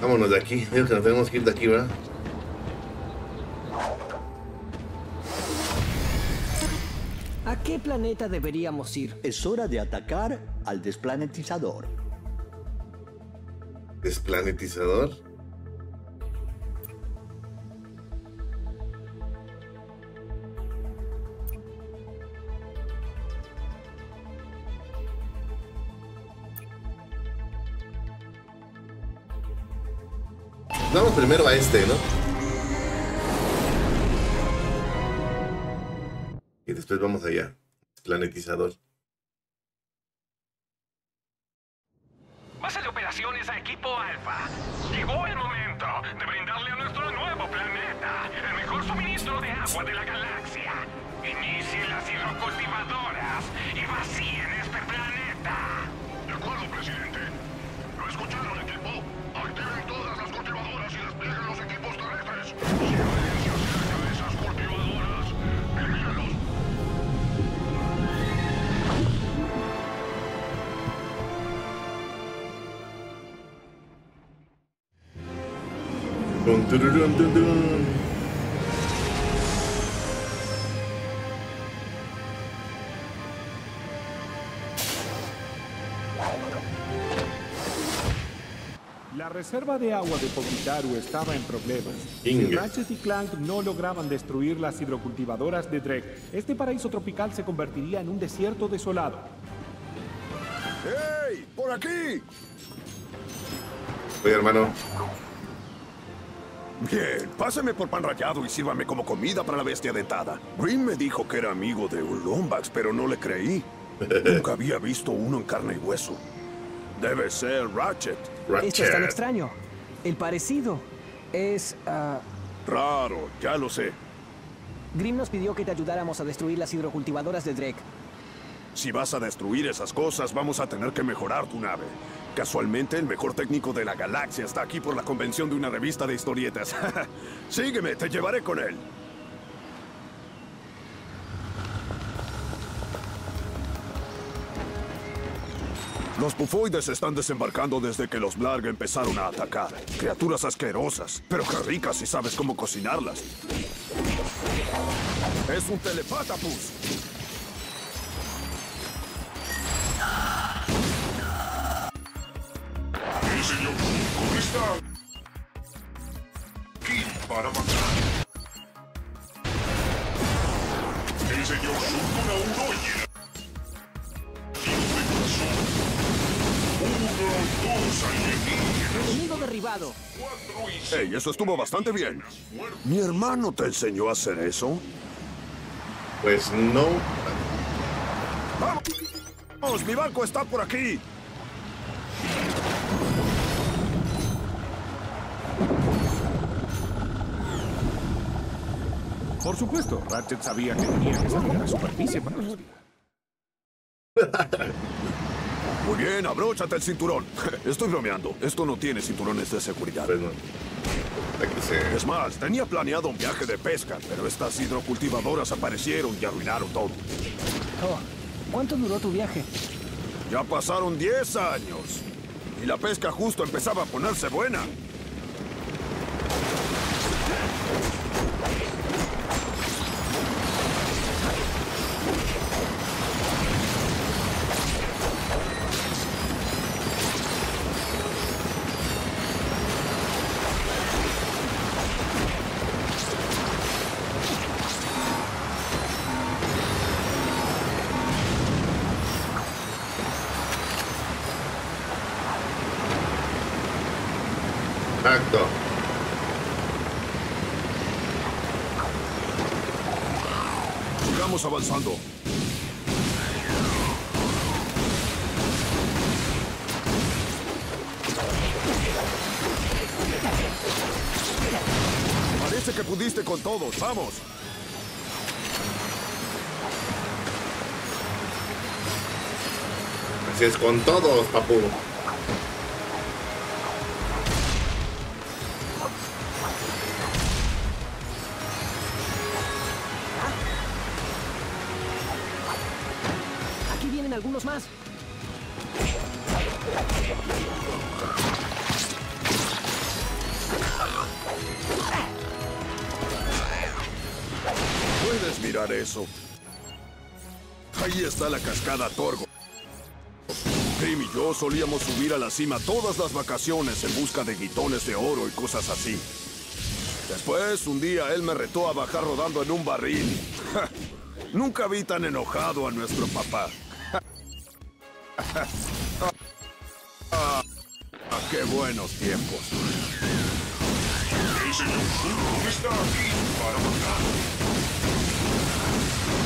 Vámonos de aquí. Digo que nos tenemos que ir de aquí, ¿verdad? ¿A qué planeta deberíamos ir? Es hora de atacar al desplanetizador. Desplanetizador. Primero a este, ¿no? Y después vamos allá. Planetizador. Base de operaciones a equipo Alfa. Llegó el momento de brindarle a nuestro nuevo planeta el mejor suministro de agua de la galaxia. Inicien las hidrocultivadoras y vacíen este planeta. De acuerdo, presidente. Lo escucharon, equipo. Activen todas y desplieguen los equipos terrestres. Silencio cerca de esas cultivadoras. Dun, reserva de agua de Pokitaru estaba en problemas. Si. Ratchet y Clank no lograban destruir las hidrocultivadoras de Drek, este paraíso tropical se convertiría en un desierto desolado. ¡Hey! ¡Por aquí! Oye, hermano. Bien, pásame por pan rallado y sírvame como comida para la bestia dentada. Green me dijo que era amigo de un Lombax, pero no le creí. Nunca había visto uno en carne y hueso. Debe ser Ratchet. Esto es tan extraño. El parecido es... ah, Raro, ya lo sé. Grim nos pidió que te ayudáramos a destruir las hidrocultivadoras de Drake. Si vas a destruir esas cosas, vamos a tener que mejorar tu nave. Casualmente, el mejor técnico de la galaxia está aquí por la convención de una revista de historietas. Sígueme, te llevaré con él. Los bufoides están desembarcando desde que los Blarg empezaron a atacar. Criaturas asquerosas, pero qué ricas si sabes cómo cocinarlas. Es un telepátapus. Sí, señor. ¿Cómo está? Para matar. El señor Hey, eso estuvo bastante bien. ¿Mi hermano te enseñó a hacer eso? Pues no. ¡Vamos! ¡Mi barco está por aquí! Por supuesto, Ratchet sabía que tenía que salir a la superficie para respirar. Muy bien, abróchate el cinturón. Estoy bromeando. Esto no tiene cinturones de seguridad. Se. Es más, tenía planeado un viaje de pesca, pero estas hidrocultivadoras aparecieron y arruinaron todo. Oh, ¿cuánto duró tu viaje? Ya pasaron 10 años. Y la pesca justo empezaba a ponerse buena. Sigamos avanzando. Parece que pudiste con todos. Vamos. Así es con todos, papu. Cascada Torgo. Grim y yo solíamos subir a la cima todas las vacaciones en busca de guitones de oro y cosas así. Después, un día él me retó a bajar rodando en un barril. Nunca vi tan enojado a nuestro papá. Ah, ¡Qué buenos tiempos! Está aquí para.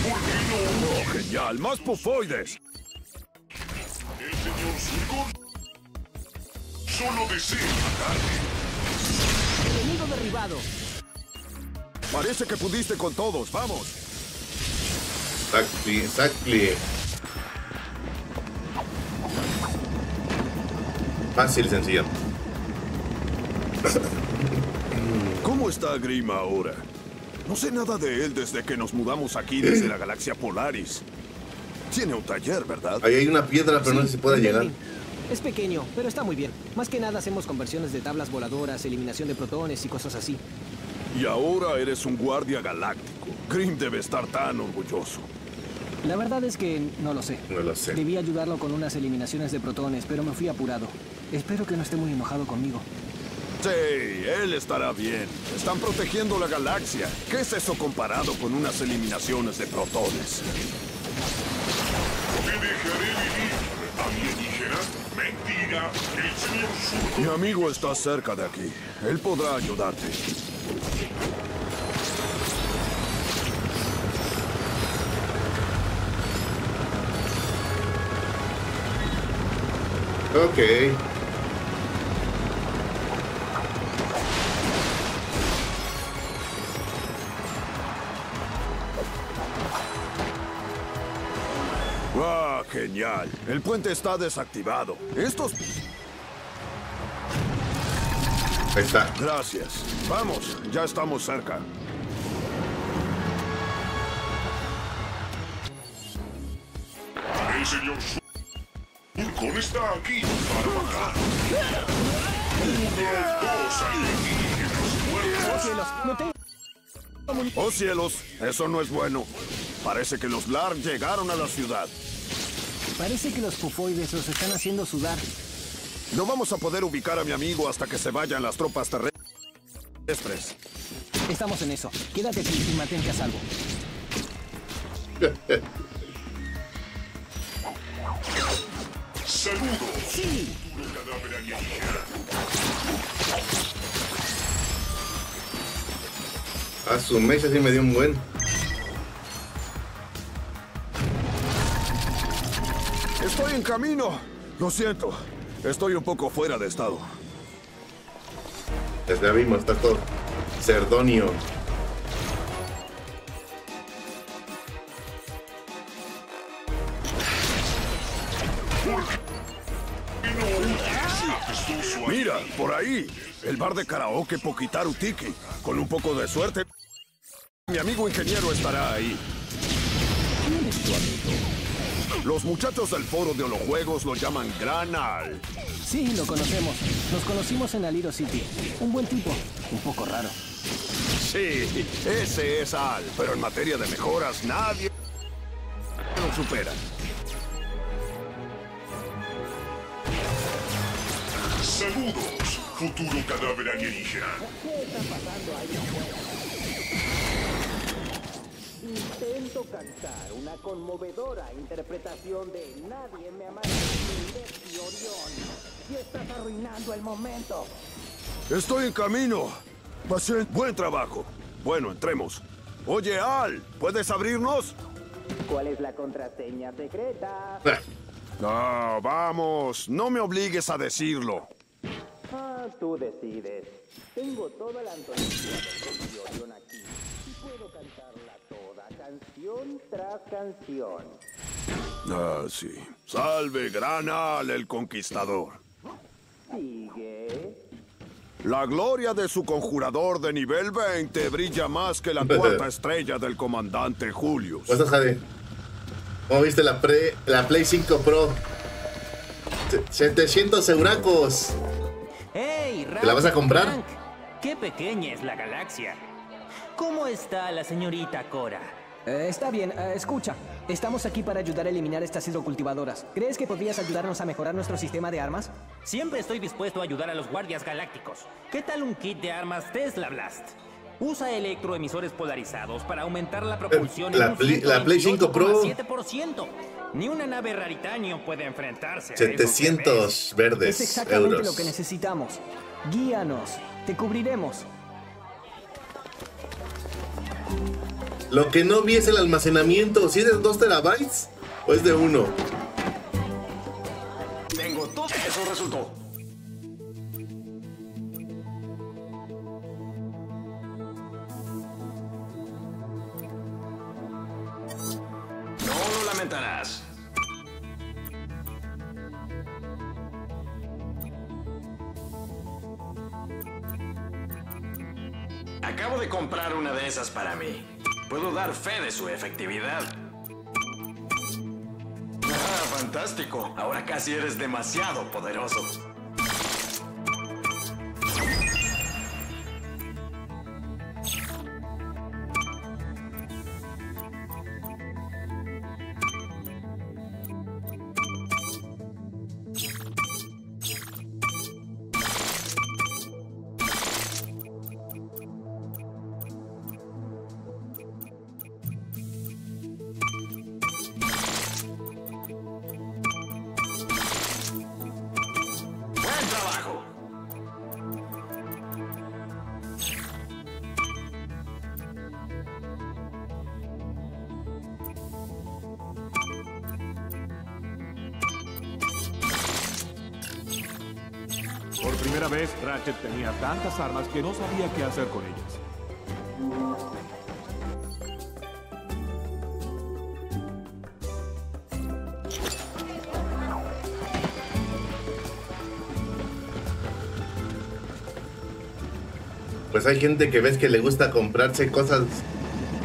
¿Por qué no? ¡Oh, genial! ¡Más pufoides! El señor Surgon solo desea matarte. Enemigo derribado. Parece que pudiste con todos. ¡Vamos! Exactly, exactly. Fácil, sencillo. ¿Cómo está Grim ahora? No sé nada de él desde que nos mudamos aquí desde la galaxia Polaris. Tiene un taller, ¿verdad? Ahí hay una piedra, pero no sé si puede llegar. Es pequeño, pero está muy bien. Más que nada hacemos conversiones de tablas voladoras, eliminación de protones y cosas así. Y ahora eres un guardia galáctico. Grim debe estar tan orgulloso. La verdad es que no lo sé. No lo sé. Debí ayudarlo con unas eliminaciones de protones, pero me fui apurado. Espero que no esté muy enojado conmigo. Sí, él estará bien. Están protegiendo la galaxia. ¿Qué es eso comparado con unas eliminaciones de protones? Te dejaré vivir. Mentira. El señor Surgon Mi amigo está cerca de aquí. Él podrá ayudarte. Ok. Genial! El puente está desactivado. Estos... Ahí está. Gracias. Vamos, ya estamos cerca. El señor está aquí para matar. Uno, dos alienígenas muertos. ¡Oh, cielos! ¡Oh cielos! Eso no es bueno. Parece que los Blar llegaron a la ciudad. Parece que los pufoides los están haciendo sudar. No vamos a poder ubicar a mi amigo hasta que se vayan las tropas terrestres. Estamos en eso. Quédate aquí y mantente a salvo. Saludos. ¡Sí! A su mesa sí me dio un buen. Estoy en camino. Lo siento. Estoy un poco fuera de estado. Desde vimos, está todo. Cerdonio. Mira, por ahí. El bar de karaoke Pokitaru Tiki. Con un poco de suerte, mi amigo ingeniero estará ahí. ¿Quién es tu amigo? Los muchachos del foro de holojuegos lo llaman Granal. Sí, lo conocemos. Nos conocimos en Aliro City. Un buen tipo. Un poco raro. Sí, ese es Al. Pero en materia de mejoras, nadie lo supera. Saludos, futuro cadáver alienígena. Intento cantar una conmovedora interpretación de Nadie me amará Lexi Orión. Y estás arruinando el momento. Estoy en camino. Pacien- Buen trabajo. Bueno, entremos. Oye, Al, ¿puedes abrirnos? ¿Cuál es la contraseña secreta? Ah, No, vamos. No me obligues a decirlo. Ah, tú decides. Tengo toda la antología de Orión aquí. Y puedo cantarla toda, canción tras canción. Ah, sí. Salve, Granal, el conquistador. Sigue. La gloria de su conjurador de nivel 20 brilla más que la cuarta estrella del comandante Julius. ¿Cómo estás, Jade? ¿Cómo viste la, pre, la Play 5 Pro? Se- 700 euracos. ¡Hey, ¿Te la vas a comprar? Frank! ¡Qué pequeña es la galaxia! ¿Cómo está la señorita Cora? Eh, está bien, eh, escucha. Estamos aquí para ayudar a eliminar estas hidrocultivadoras. ¿Crees que podrías ayudarnos a mejorar nuestro sistema de armas? Siempre estoy dispuesto a ayudar a los guardias galácticos. ¿Qué tal un kit de armas Tesla Blast? Usa electroemisores polarizados para aumentar la propulsión Eh, la en un Play- la Play 5 Pro. 128,7%. Ni una nave raritanio puede enfrentarse a esos 700 Es verdes exactamente euros. lo que necesitamos. Guíanos. Te cubriremos. Lo que no vi es el almacenamiento. ¿Si es de 2 terabytes o es de 1? Tengo todo. Eso resultó. No lo lamentarás. Acabo de comprar una de esas para mí. Puedo dar fe de su efectividad. Ah, fantástico. Ahora casi eres demasiado poderoso. Ratchet tenía tantas armas que no sabía qué hacer con ellas. Pues hay gente que ves que le gusta comprarse cosas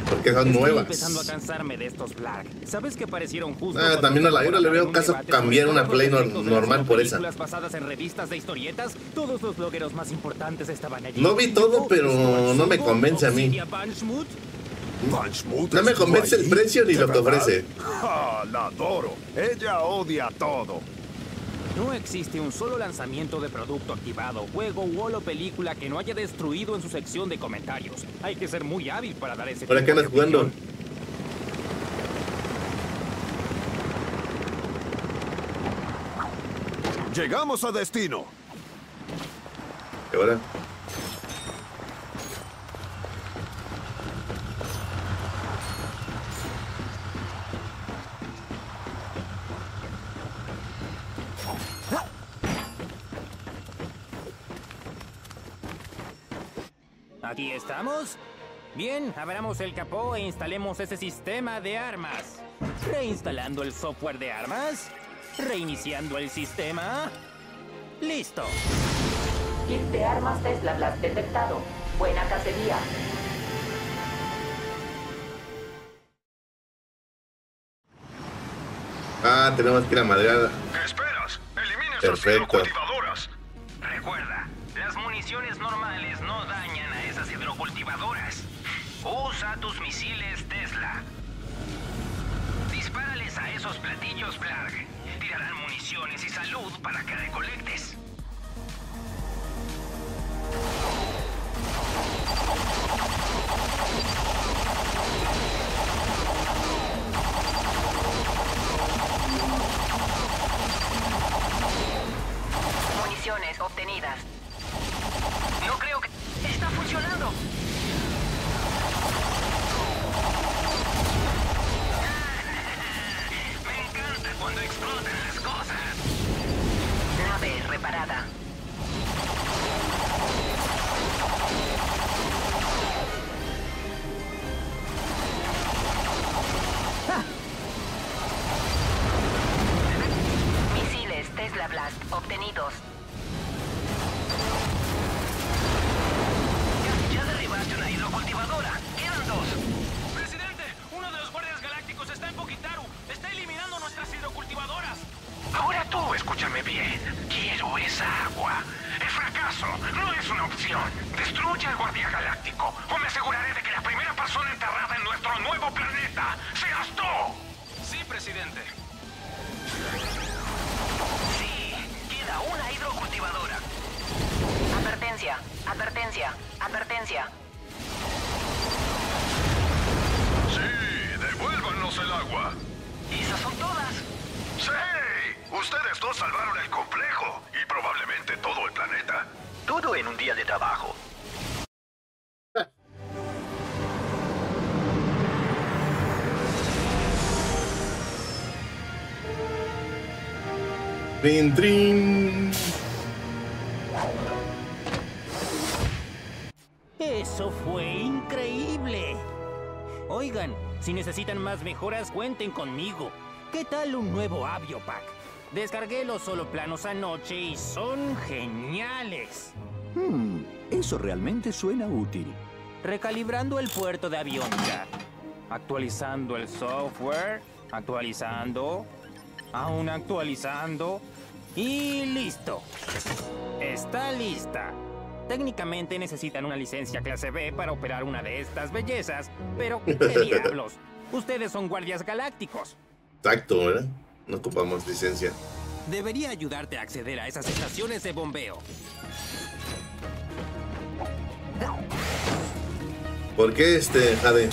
porque son Estoy nuevas. empezando a cansarme de estos Blarg. ¿Sabes que parecieron justos? Ah, también a la- no le veo caso cambiar una Play las normal por esa. basadas en revistas de historietas? Todos los blogueros más importantes estaban allí. No vi todo, pero no me convence a mí. No me convence el precio ni ¿de lo que ofrece. ¡Ja! La adoro. Ella odia todo. No existe un solo lanzamiento de producto activado, juego, wall o película que no haya destruido en su sección de comentarios. Hay que ser muy hábil para dar ese ¿Para qué andas jugando? Llegamos a destino. Aquí estamos. Bien, abramos el capó e instalemos ese sistema de armas. Reinstalando el software de armas. Reiniciando el sistema. Listo. Kit de armas Tesla Blast detectado. Buena cacería. Ah, tenemos que ir a madrear. ¿Qué esperas? Elimina esas Perfecto. hidrocultivadoras. Recuerda, las municiones normales no dañan a esas hidrocultivadoras. Usa tus misiles Tesla. Dispárales a esos platillos Blarg. Tirarán municiones y salud para que obtenidas. Trin, trin. Eso fue increíble. Oigan, si necesitan más mejoras, cuenten conmigo. ¿Qué tal un nuevo Aviopack? Descargué los planos anoche y son geniales. Hmm, eso realmente suena útil. Recalibrando el puerto de aviónica. Actualizando el software. Actualizando. Aún actualizando. Y listo. Está lista. Técnicamente necesitan una licencia clase B para operar una de estas bellezas, pero ¿qué diablos? Ustedes son guardias galácticos. Exacto, ¿verdad? No ocupamos licencia. Debería ayudarte a acceder a esas estaciones de bombeo. ¿Por qué este, Jade?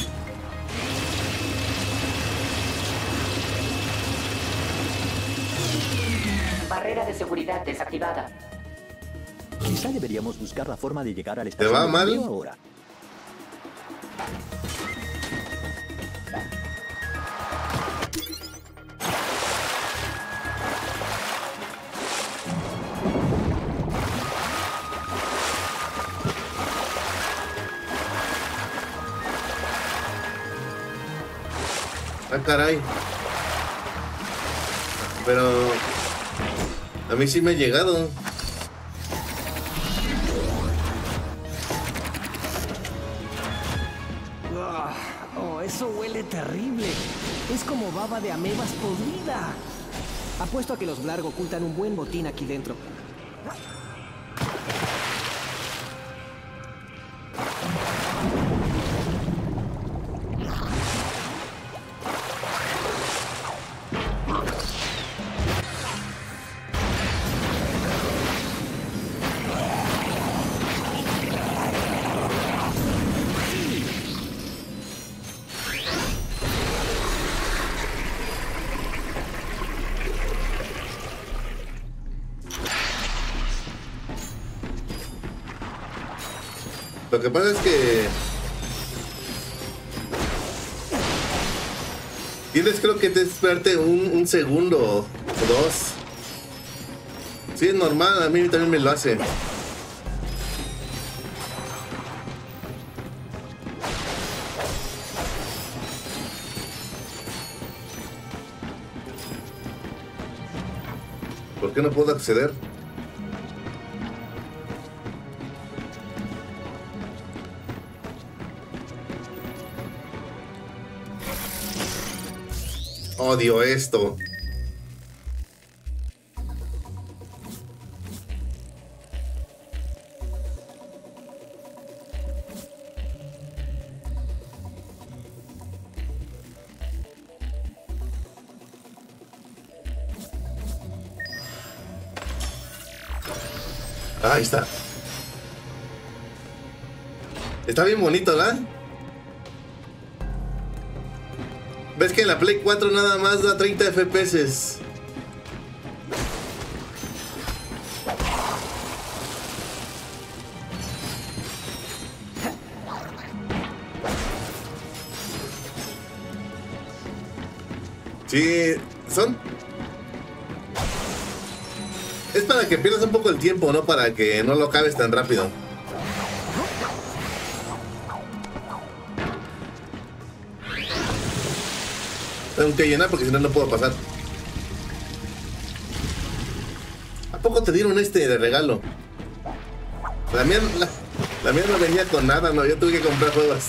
Barrera de seguridad desactivada. Quizá deberíamos buscar la forma de llegar al ¿Te estación va de mal? ahora. Ah, caray. Pero... A mí sí me ha llegado. Ah, Oh, eso huele terrible. Es como baba de amebas podrida. Apuesto a que los Blarg ocultan un buen botín aquí dentro. Que pasa es que... Tienes creo que te esperarte un, un segundo o dos. Sí, es normal, a mí también me lo hace. ¿Por qué no puedo acceder? Odio esto. Ahí está. Está bien bonito, ¿verdad? ¿Ves que en la Play 4 nada más da 30 FPS? Sí, son... Es para que pierdas un poco el tiempo, no para que no lo acabes tan rápido. Tengo que llenar porque si no, no puedo pasar. ¿A poco te dieron este de regalo? La mía, la, mía no venía con nada, no, yo tuve que comprar juegos.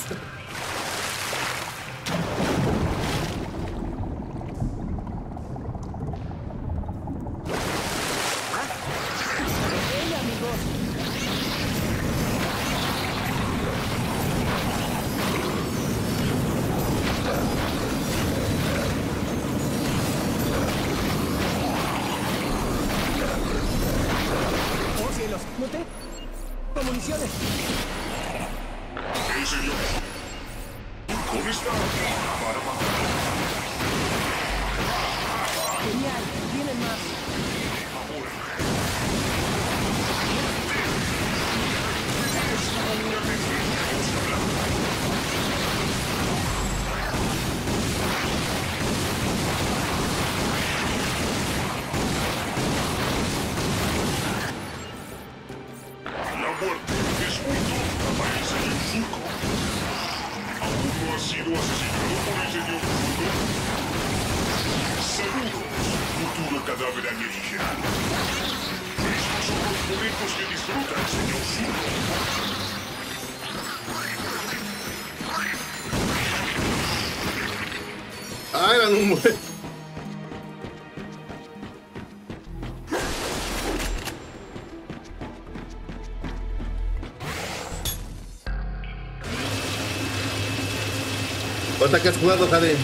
Otra que has jugado, Jade.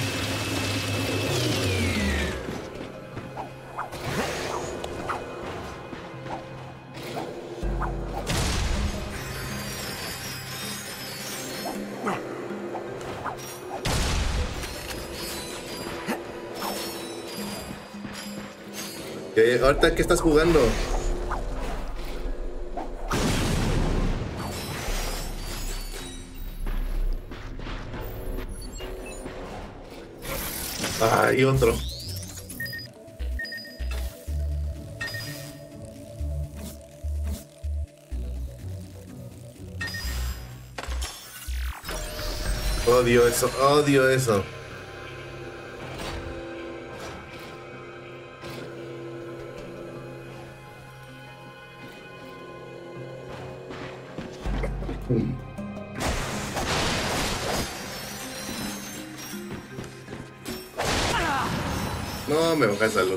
¿Ahorita qué estás jugando? y otro. Odio eso, odio eso. Professor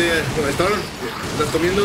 este, estaban, comiendo.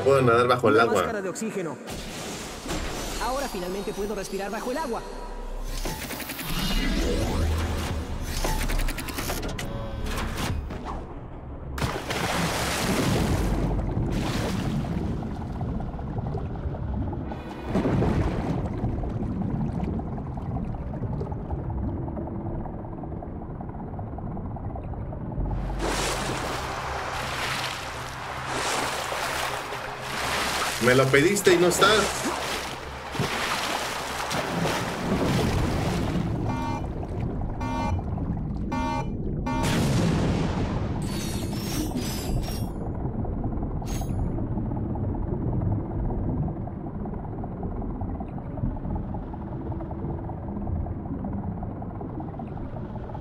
Ya puedo nadar bajo el Una agua. máscara de oxígeno. Ahora finalmente puedo respirar bajo el agua. Me lo pediste y no está.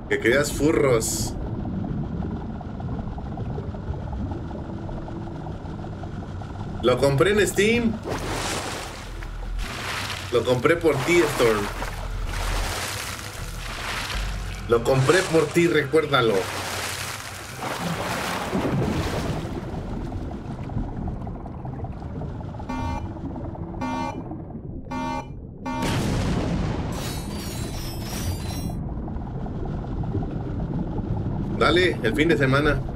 Que querías furros. Lo compré en Steam. Lo compré por ti, Storm. Lo compré por ti, recuérdalo. Dale, el fin de semana.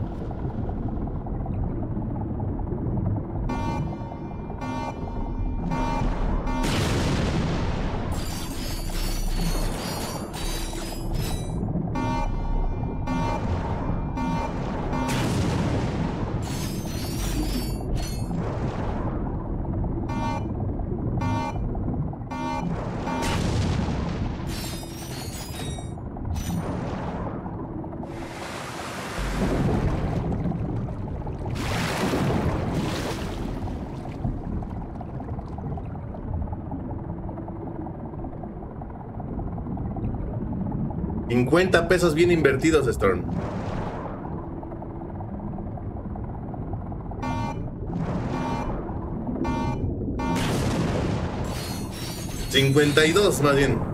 $50 pesos bien invertidos, Storm. $52 más bien.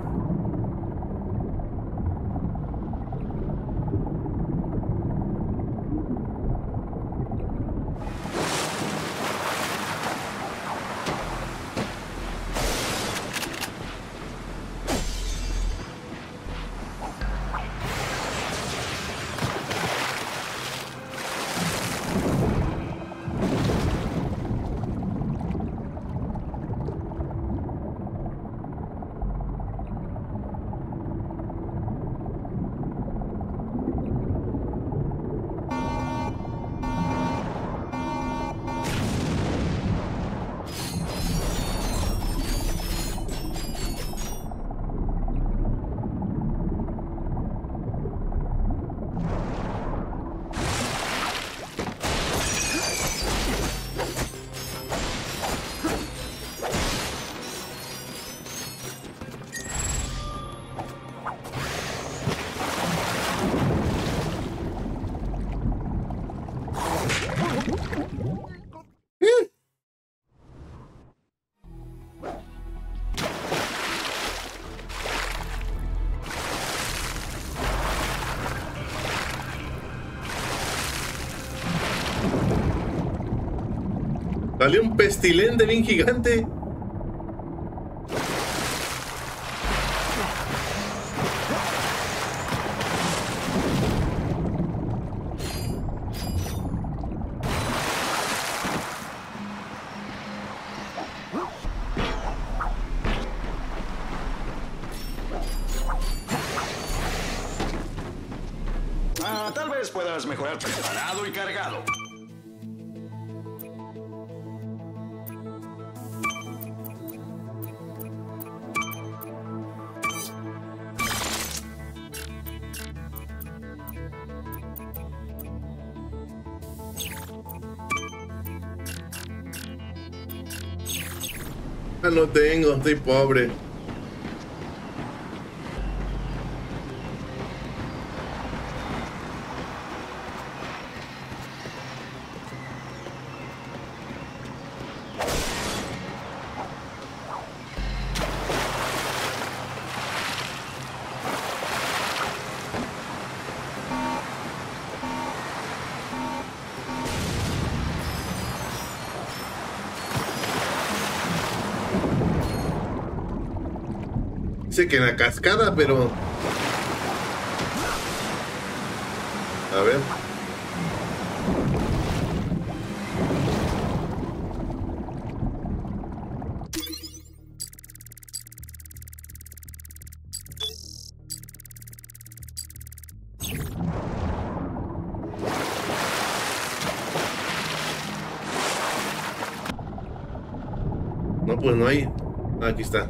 Salió un pestilente bien gigante. No tengo, estoy pobre. Que en la cascada, pero. A ver. No, pues no hay. Ah, Aquí está.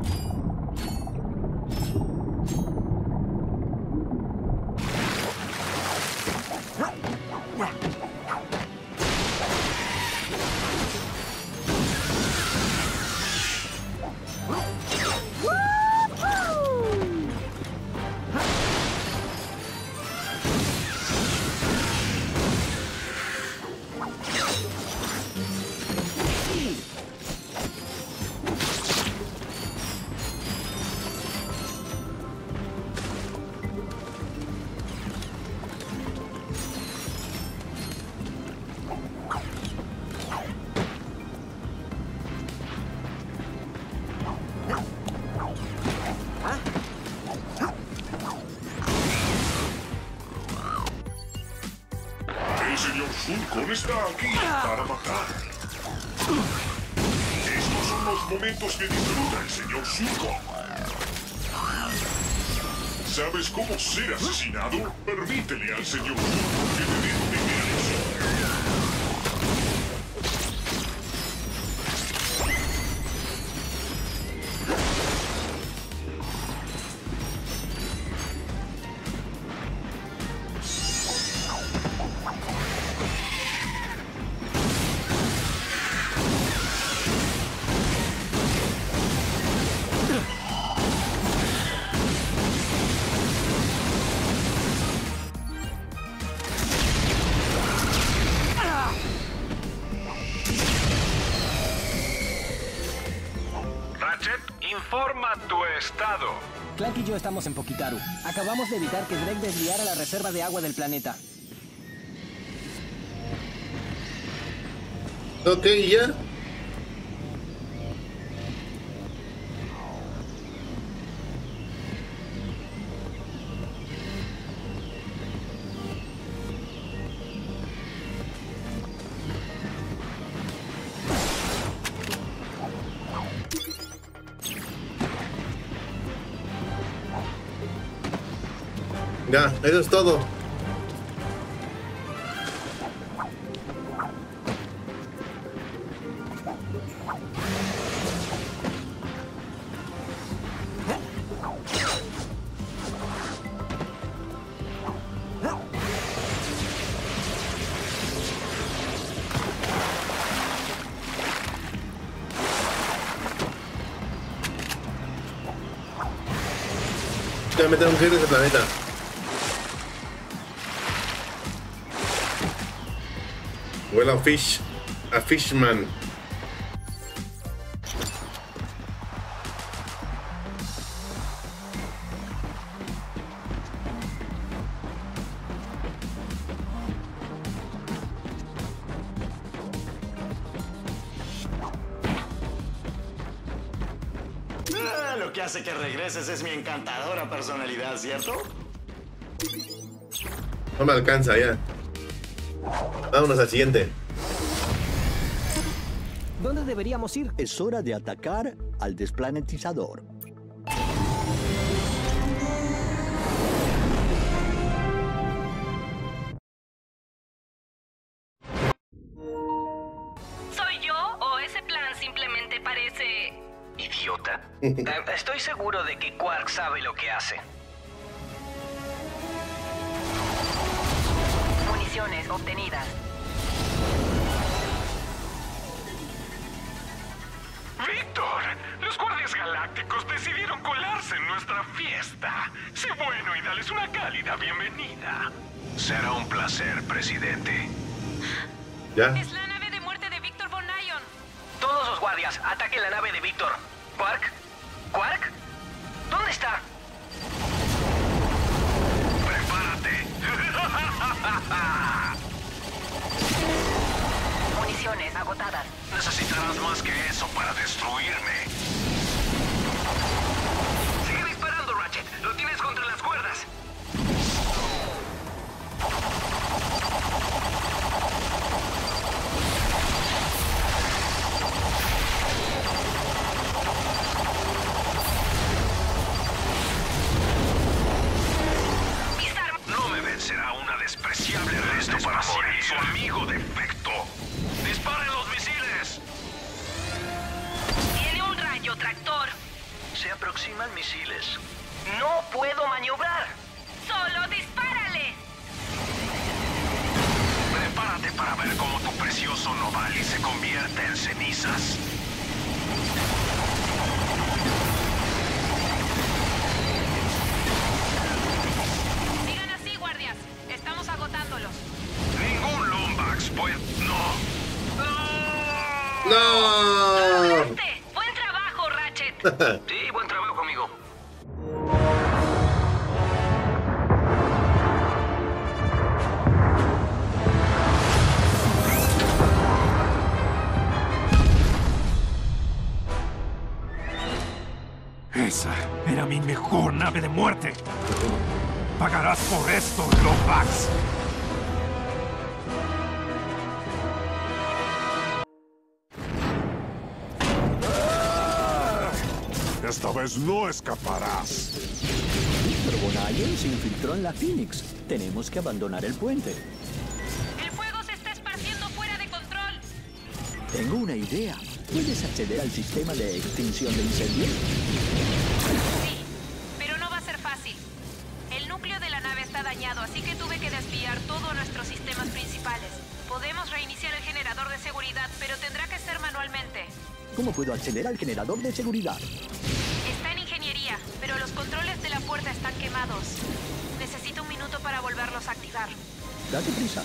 Los momentos que disfruta el señor Zulkon. ¿Sabes cómo ser asesinado? Permítele al señor Zulkon Acabamos de evitar que Drake desviara la reserva de agua del planeta. Ok, ya. Eso es todo. Ya me tengo que ir de ese planeta. Fish. A fishman. Ah, lo que hace que regreses es mi encantadora personalidad, ¿cierto? No me alcanza ya. Vámonos al siguiente. ¿Dónde deberíamos ir? Es hora de atacar al desplanetizador. ¿Soy yo o ese plan simplemente parece... ¿Idiota? Eh, Estoy seguro de que Quark sabe lo que hace. Municiones obtenidas. Decidieron colarse en nuestra fiesta. Sé bueno y dales una cálida bienvenida. Será un placer, presidente. Ya. Es la nave de muerte de Víctor Von Ion. Todos los guardias, ataquen la nave de Víctor. ¿Quark? ¿Quark? ¿Dónde está? ¡Prepárate! Municiones agotadas. Necesitarás más que eso para destruirme. No me vencerá una despreciable resto para morir su amigo defecto. ¡Disparen los misiles! Tiene un rayo, tractor. Se aproximan misiles. ¡No puedo maniobrar! ¡Solo dispárale! Prepárate para ver cómo tu precioso Novali se convierte en cenizas. Sigan así, guardias. Estamos agotándolos. Ningún Lombax puede... No. ¡No! ¡Lograste! ¡Buen trabajo, Ratchet! Esa era mi mejor nave de muerte. Pagarás por esto, Lombax. Esta vez no escaparás. Víctor Bonayo se infiltró en la Phoenix. Tenemos que abandonar el puente. ¡El fuego se está esparciendo fuera de control! Tengo una idea. ¿Puedes acceder al sistema de extinción de incendios? Puedo acceder al generador de seguridad? Está en ingeniería, pero los controles de la puerta están quemados. Necesito un minuto para volverlos a activar. Date prisa.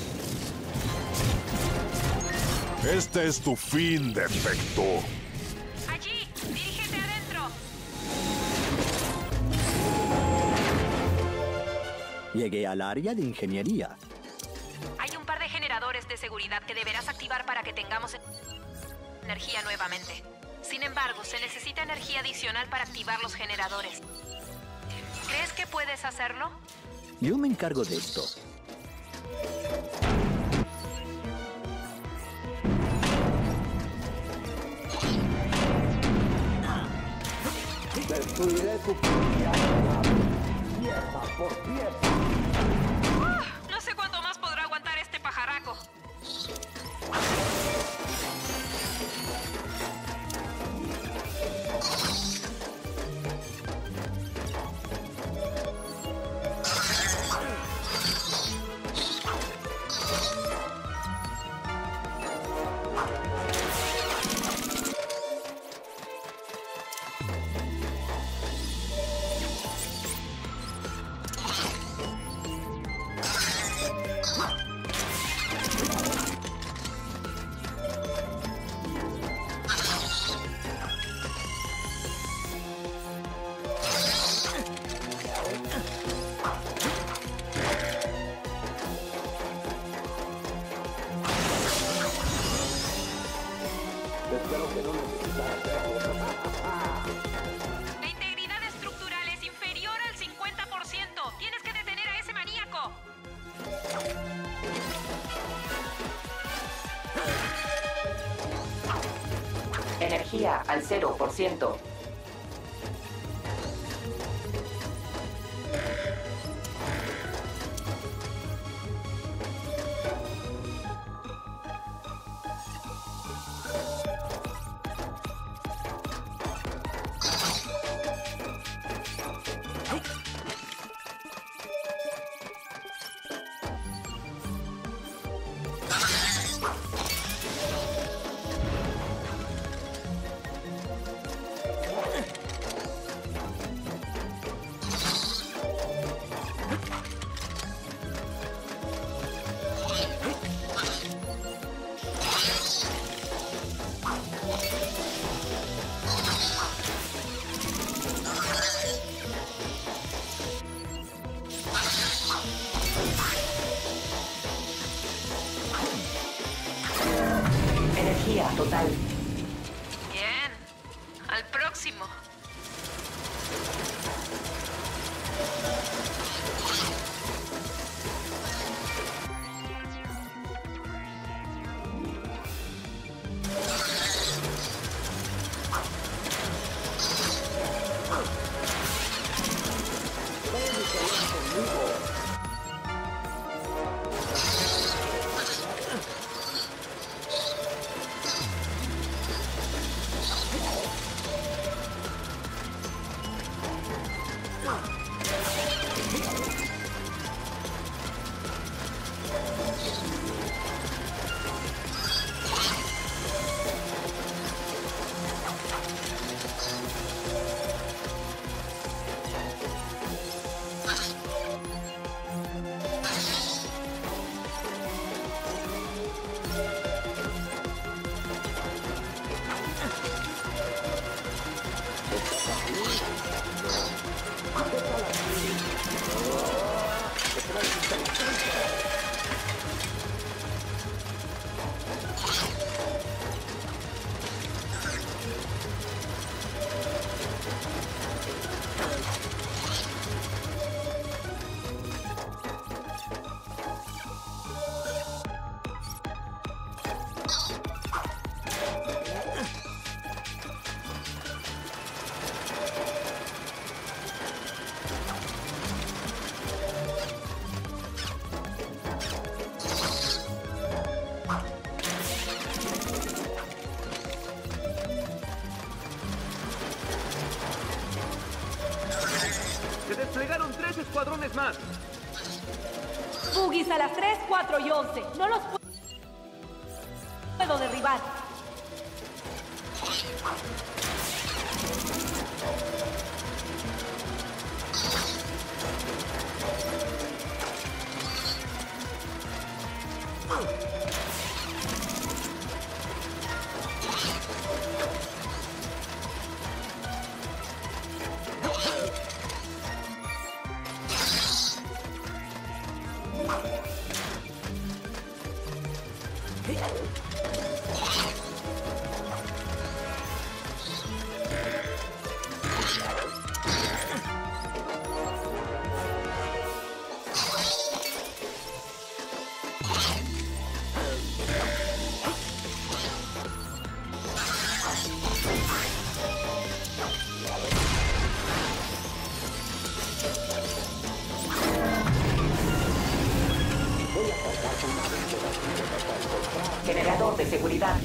Este es tu fin, defecto. Allí, dirígete adentro. Llegué al área de ingeniería. Hay un par de generadores de seguridad que deberás activar para que tengamos energía nuevamente. Sin embargo, se necesita energía adicional para activar los generadores. ¿Crees que puedes hacerlo? Yo me encargo de esto. Destruiré tu pieza por pieza.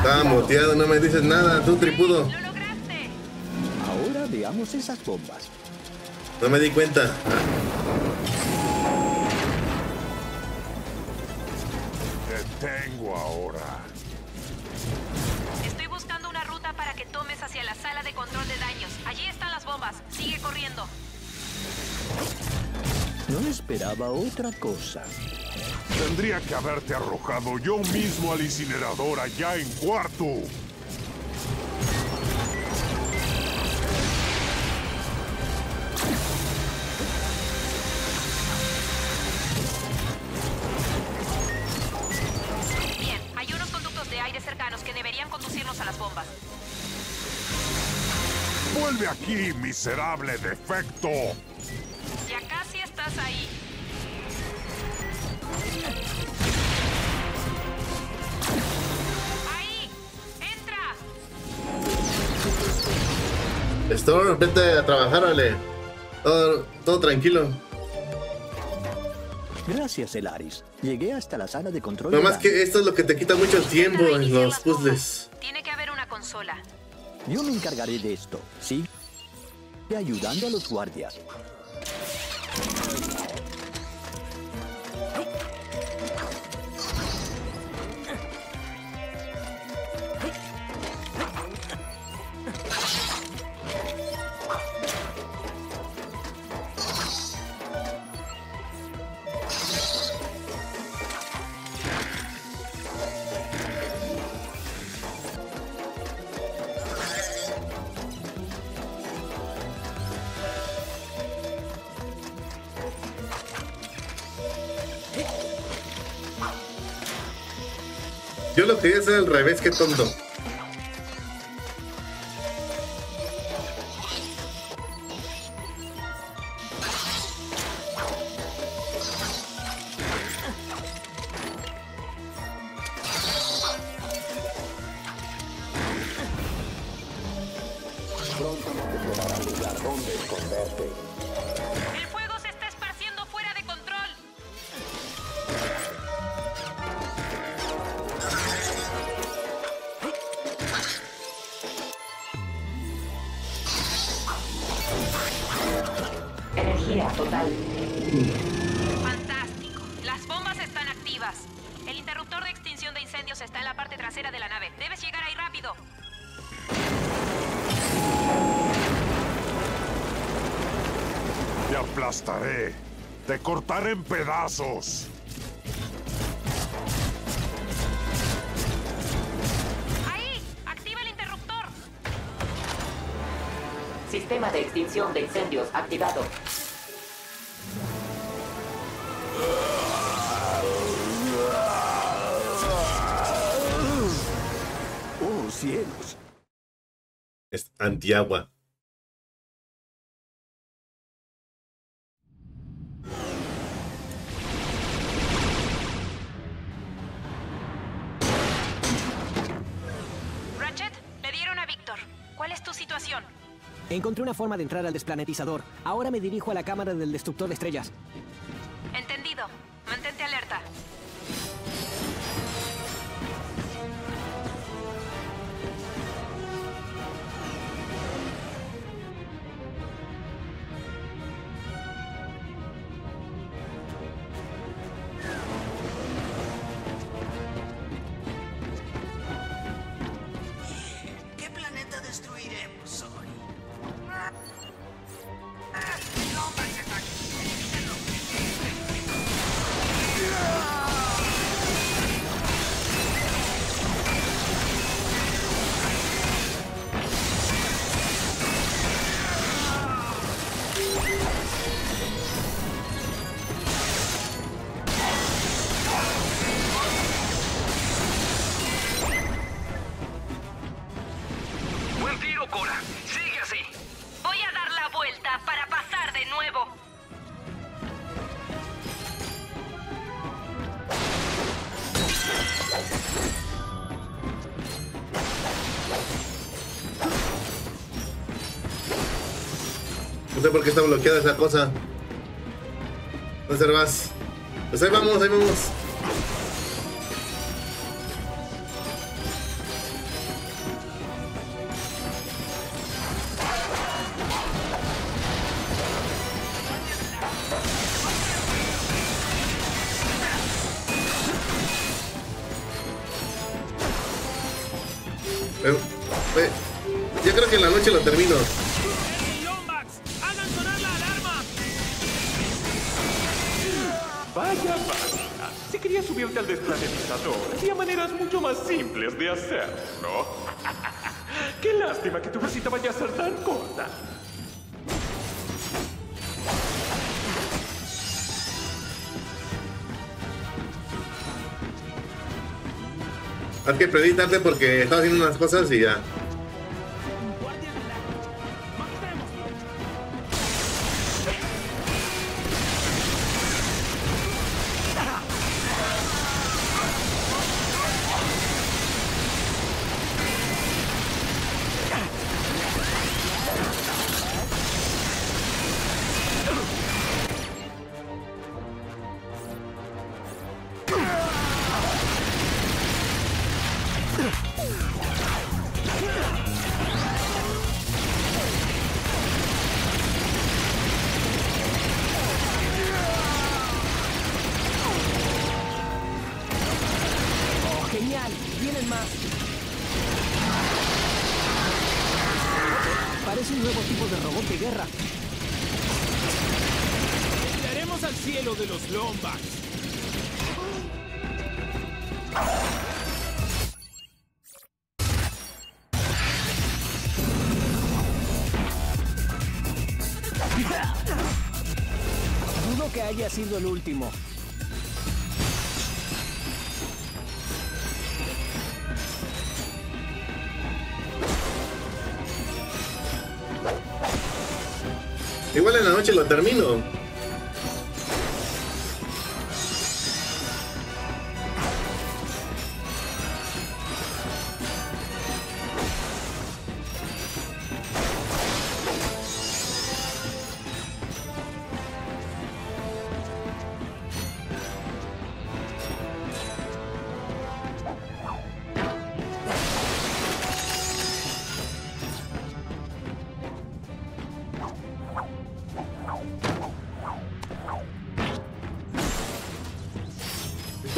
Estaba muteado, no me dices nada, tú tripudo. Ahora veamos esas bombas. No me di cuenta. Te tengo ahora. Estoy buscando una ruta para que tomes hacia la sala de control de daños. Allí están las bombas. Sigue corriendo. No esperaba otra cosa. Tendría que haberte arrojado yo mismo al incinerador allá en cuarto. Bien, hay unos conductos de aire cercanos que deberían conducirnos a las bombas. Vuelve aquí, miserable defecto. Storm, vete a trabajar, Ale. Todo, todo tranquilo. Gracias, Elaris. Llegué hasta la sala de control. No de más daños. que esto es lo que te quita mucho tiempo en los puzzles. Tiene que haber una consola. Yo me encargaré de esto. Sigue ayudando a los guardias. Yo lo quería hacer al revés, qué tonto. Pedazos. ¡Ahí! ¡Activa el interruptor! Sistema de extinción de incendios activado. ¡Oh, cielos! Es antiagua. Forma de entrar al desplanetizador. Ahora me dirijo a la cámara del destructor de estrellas. No sé por qué está bloqueada esa cosa. ¿Dónde se vas? Pues ahí vamos, ahí vamos. Porque estaba haciendo unas cosas y ya.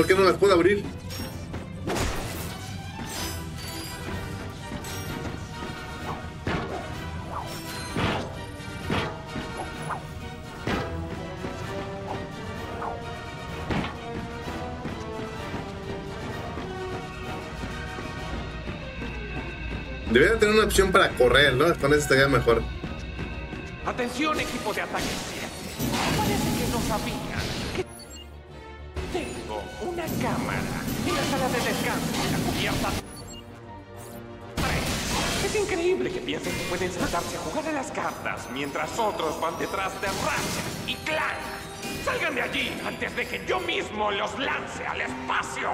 ¿Por qué no las puedo abrir? Debería tener una opción para correr, ¿no? Con eso estaría mejor. Atención, equipo de ataque sala de descanso de la cubierta 3. Es increíble que piensen que pueden sentarse a jugar a las cartas mientras otros van detrás de Ratchet y Clank. ¡Salgan de allí antes de que yo mismo los lance al espacio!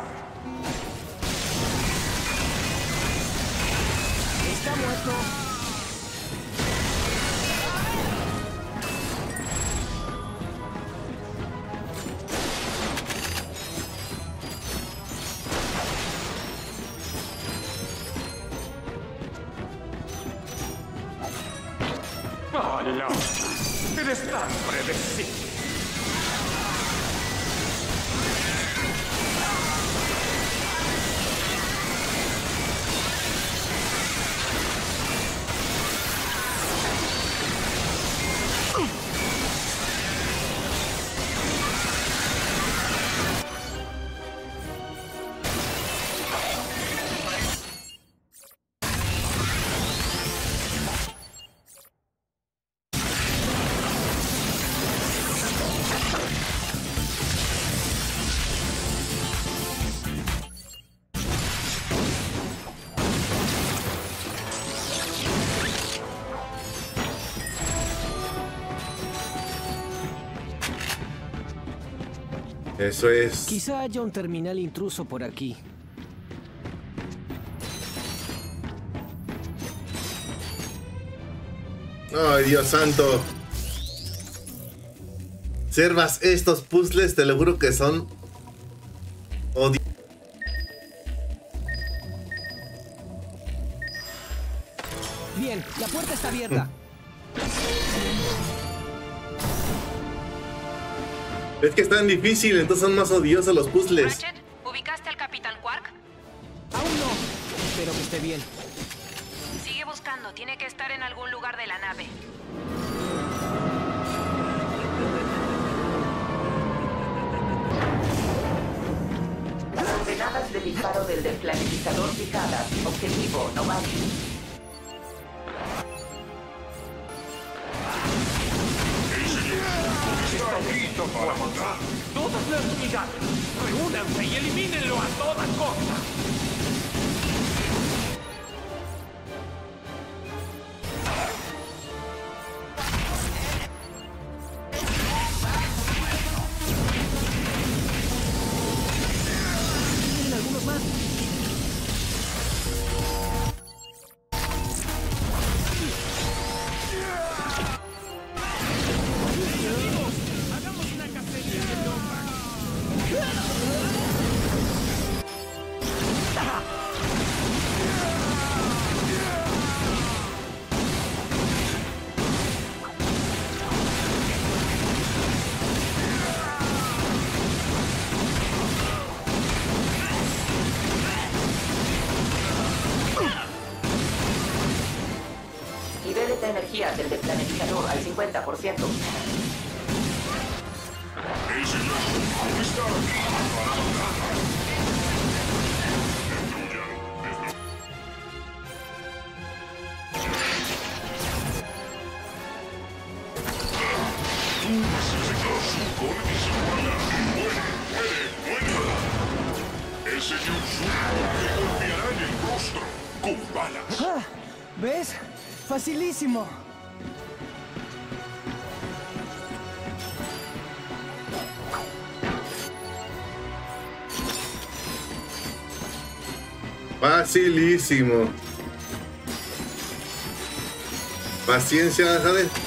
Está muerto. Eso es. Quizá haya un terminal intruso por aquí. Ay, Dios santo. Observas estos puzzles, te lo juro que son. Que es tan difícil, entonces son más odiosos los puzzles. Ratchet, ¿ubicaste al Capitán Quark? Aún no. Espero que esté bien. Sigue buscando, tiene que estar en algún lugar de la nave. Coordenadas de disparo del desplanetizador fijadas. Objetivo no válido. Para matar. Todas las unidades, reúnanse y elimínenlo a toda costa. Facilísimo. Facilísimo. Paciencia, Jade.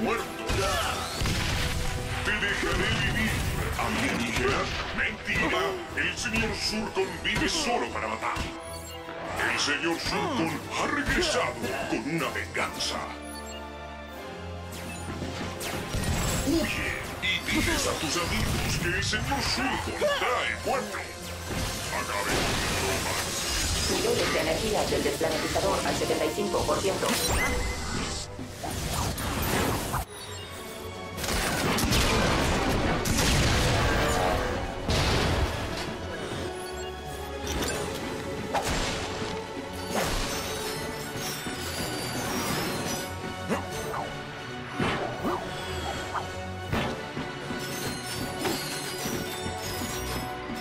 Muertos. Te dejaré vivir, alienígena. Mentira. El señor Surton vive solo para matar. El señor Surton ha regresado con una venganza. Huye y diles a tus amigos que el señor Surton trae muerte. Acabe Niveles de energía del desplanetizador al 75%.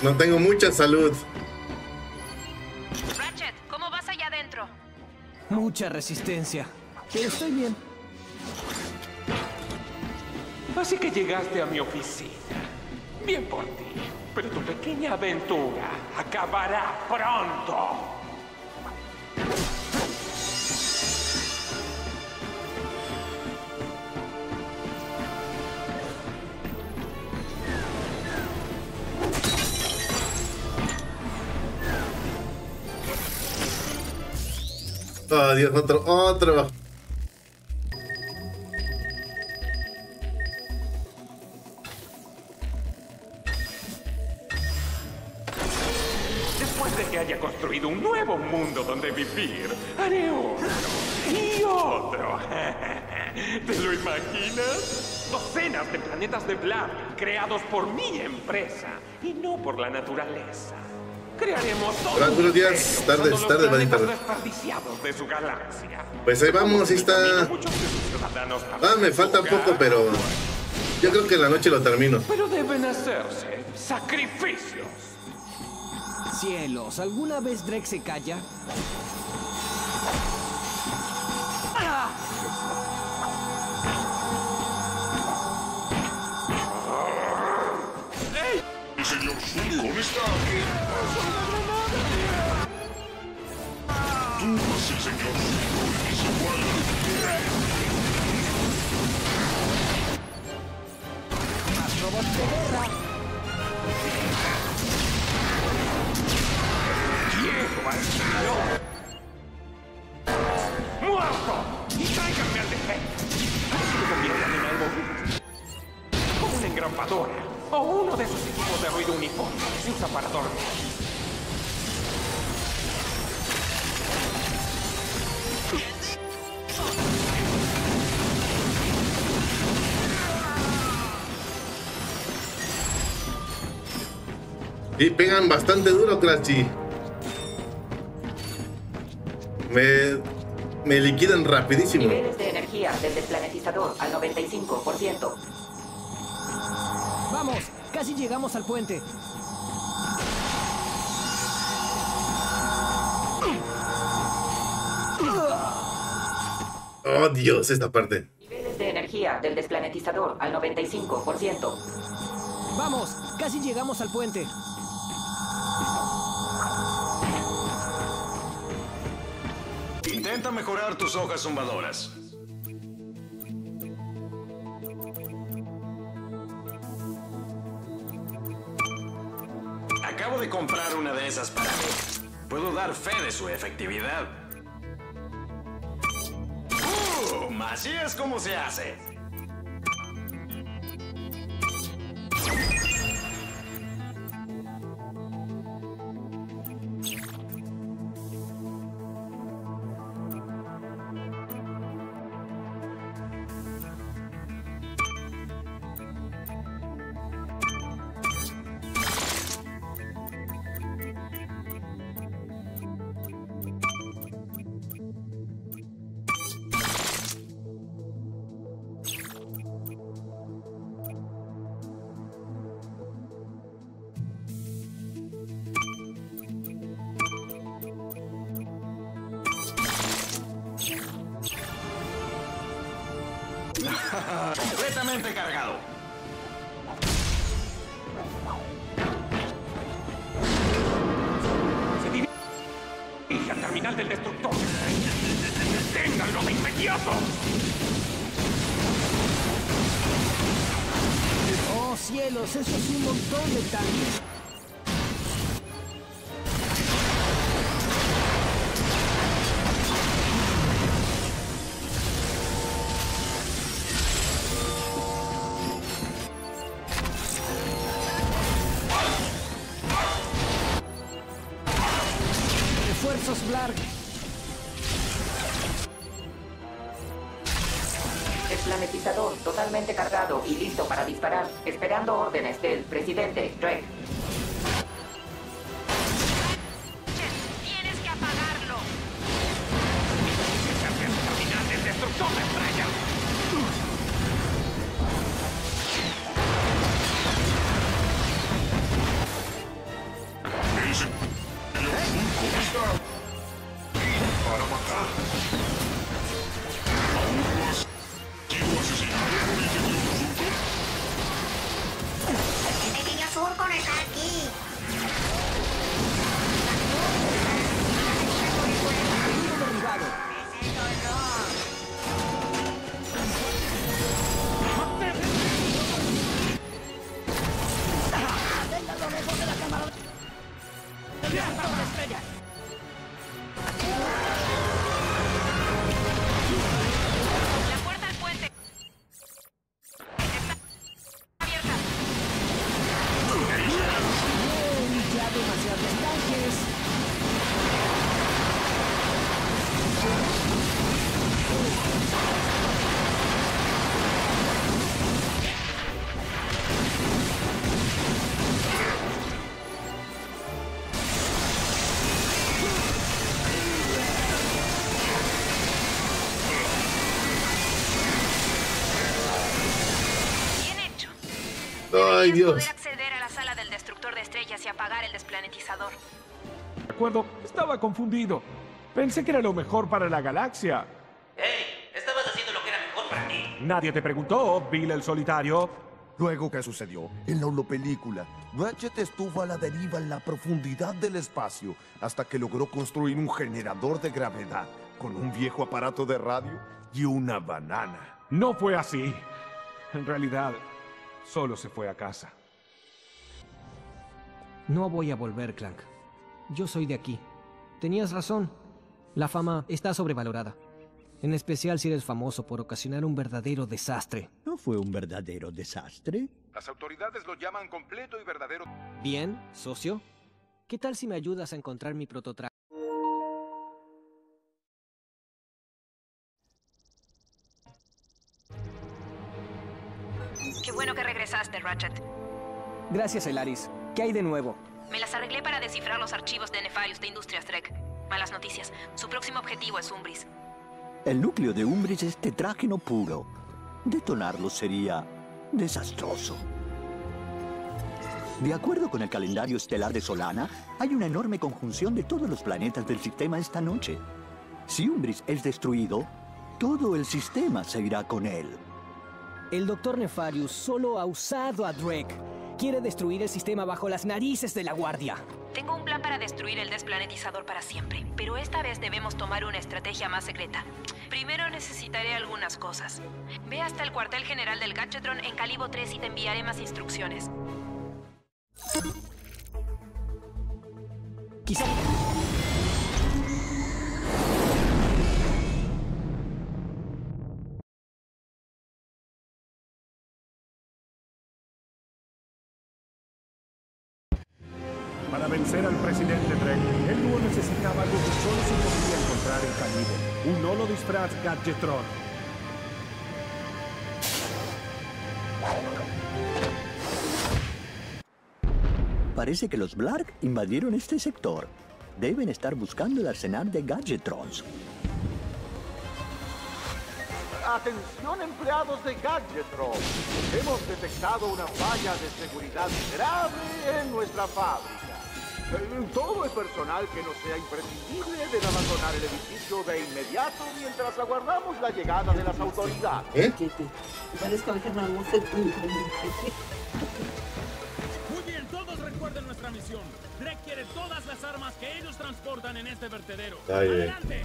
No tengo mucha salud. Ratchet, ¿cómo vas allá adentro? Mucha resistencia. Pero estoy bien. Así que llegaste a mi oficina. Bien por ti. Pero tu pequeña aventura acabará pronto. Oh, Dios, otro, otro. Después de que haya construido un nuevo mundo donde vivir, haré uno y otro. ¿Te lo imaginas? Docenas de planetas de Blar creados por mi empresa y no por la naturaleza. Crearemos todos Hola, buenos días. Tardes, tardes, manita. desperdiciados de su galaxia. Pues ahí vamos, ahí está. Ah, me falta jugar, poco, pero yo creo que en la noche lo termino. Pero deben hacerse sacrificios. Cielos, ¿alguna vez Drek se calla? El Surton está. Tú eres el señor es igual Más robots de guerra. ¡Viejo asesino! ¡Muerto! ¡Y tráiganme al defecto! Así me conviertan en algo. Como una engrapadora. O uno de esos equipos de ruido uniforme que se usa para dormir. Y pegan bastante duro, Crashi. Me, me liquidan rapidísimo. Niveles de energía del desplanetizador al 95%. Vamos, casi llegamos al puente. Oh, Dios, esta parte. Niveles de energía del desplanetizador al 95%. Vamos, casi llegamos al puente. Intenta mejorar tus hojas zumbadoras. Comprar una de esas para mí. Puedo dar fe de su efectividad. ¡Boom! Así es como se hace. Un Ay, Dios. poder acceder a la sala del destructor de estrellas y apagar el desplanetizador. De acuerdo, estaba confundido. Pensé que era lo mejor para la galaxia. ¡Hey! Estabas haciendo lo que era mejor para ti. Nadie te preguntó, Bill el solitario. Luego, ¿qué sucedió? En la holopelícula, Ratchet estuvo a la deriva en la profundidad del espacio hasta que logró construir un generador de gravedad con un viejo aparato de radio y una banana. No fue así. En realidad, solo se fue a casa. No voy a volver, Clank. Yo soy de aquí. Tenías razón. La fama está sobrevalorada. En especial si eres famoso por ocasionar un verdadero desastre. ¿No fue un verdadero desastre? Las autoridades lo llaman completo y verdadero. Bien, socio. ¿Qué tal si me ayudas a encontrar mi prototraje? Qué bueno que regresaste, Ratchet. Gracias, Elaris. ¿Qué hay de nuevo? Me las arreglé para descifrar los archivos de Nefarius de Industrias Trek. Malas noticias. Su próximo objetivo es Umbris. El núcleo de Umbris es tetrágeno puro. Detonarlo sería desastroso. De acuerdo con el calendario estelar de Solana, hay una enorme conjunción de todos los planetas del sistema esta noche. Si Umbris es destruido, todo el sistema se irá con él. El Dr. Nefarius solo ha usado a Drake. Quiere destruir el sistema bajo las narices de la Guardia. Tengo un plan para destruir el desplanetizador para siempre, pero esta vez debemos tomar una estrategia más secreta. Primero necesitaré algunas cosas. Ve hasta el cuartel general del Gadgetron en Calibo 3 y te enviaré más instrucciones. Quizá... Parece que los Blarg invadieron este sector. Deben estar buscando el arsenal de Gadgetrons. Atención empleados de Gadgetron. Hemos detectado una falla de seguridad grave en nuestra fábrica. Eh, Todo el personal que no sea imprescindible debe abandonar el edificio de inmediato mientras aguardamos la llegada de las autoridades. ¿Eh? Parezco a Germán. Muy bien, todos recuerden nuestra misión. Drake quiere todas las armas que ellos transportan en este vertedero. Bien. ¡Adelante!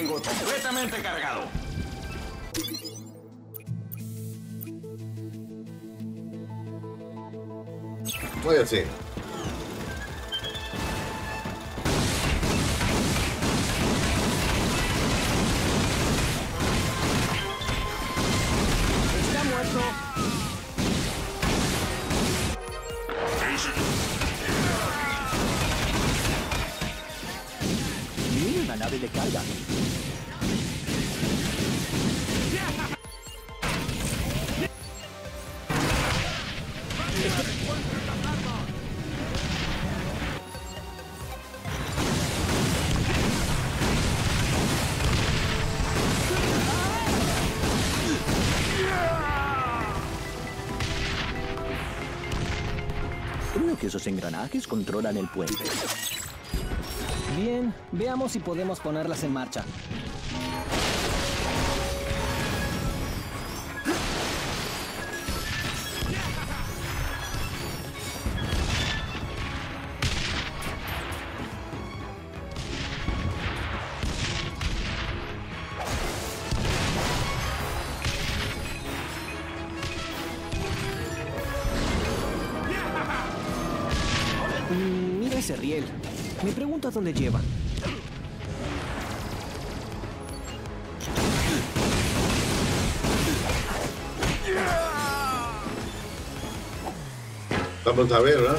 tengo completamente cargado. Mira una nave de carga. Engranajes controlan el puente. Bien, veamos si podemos ponerlas en marcha. Ese riel. Me pregunto a dónde lleva. Vamos a ver, ¿no?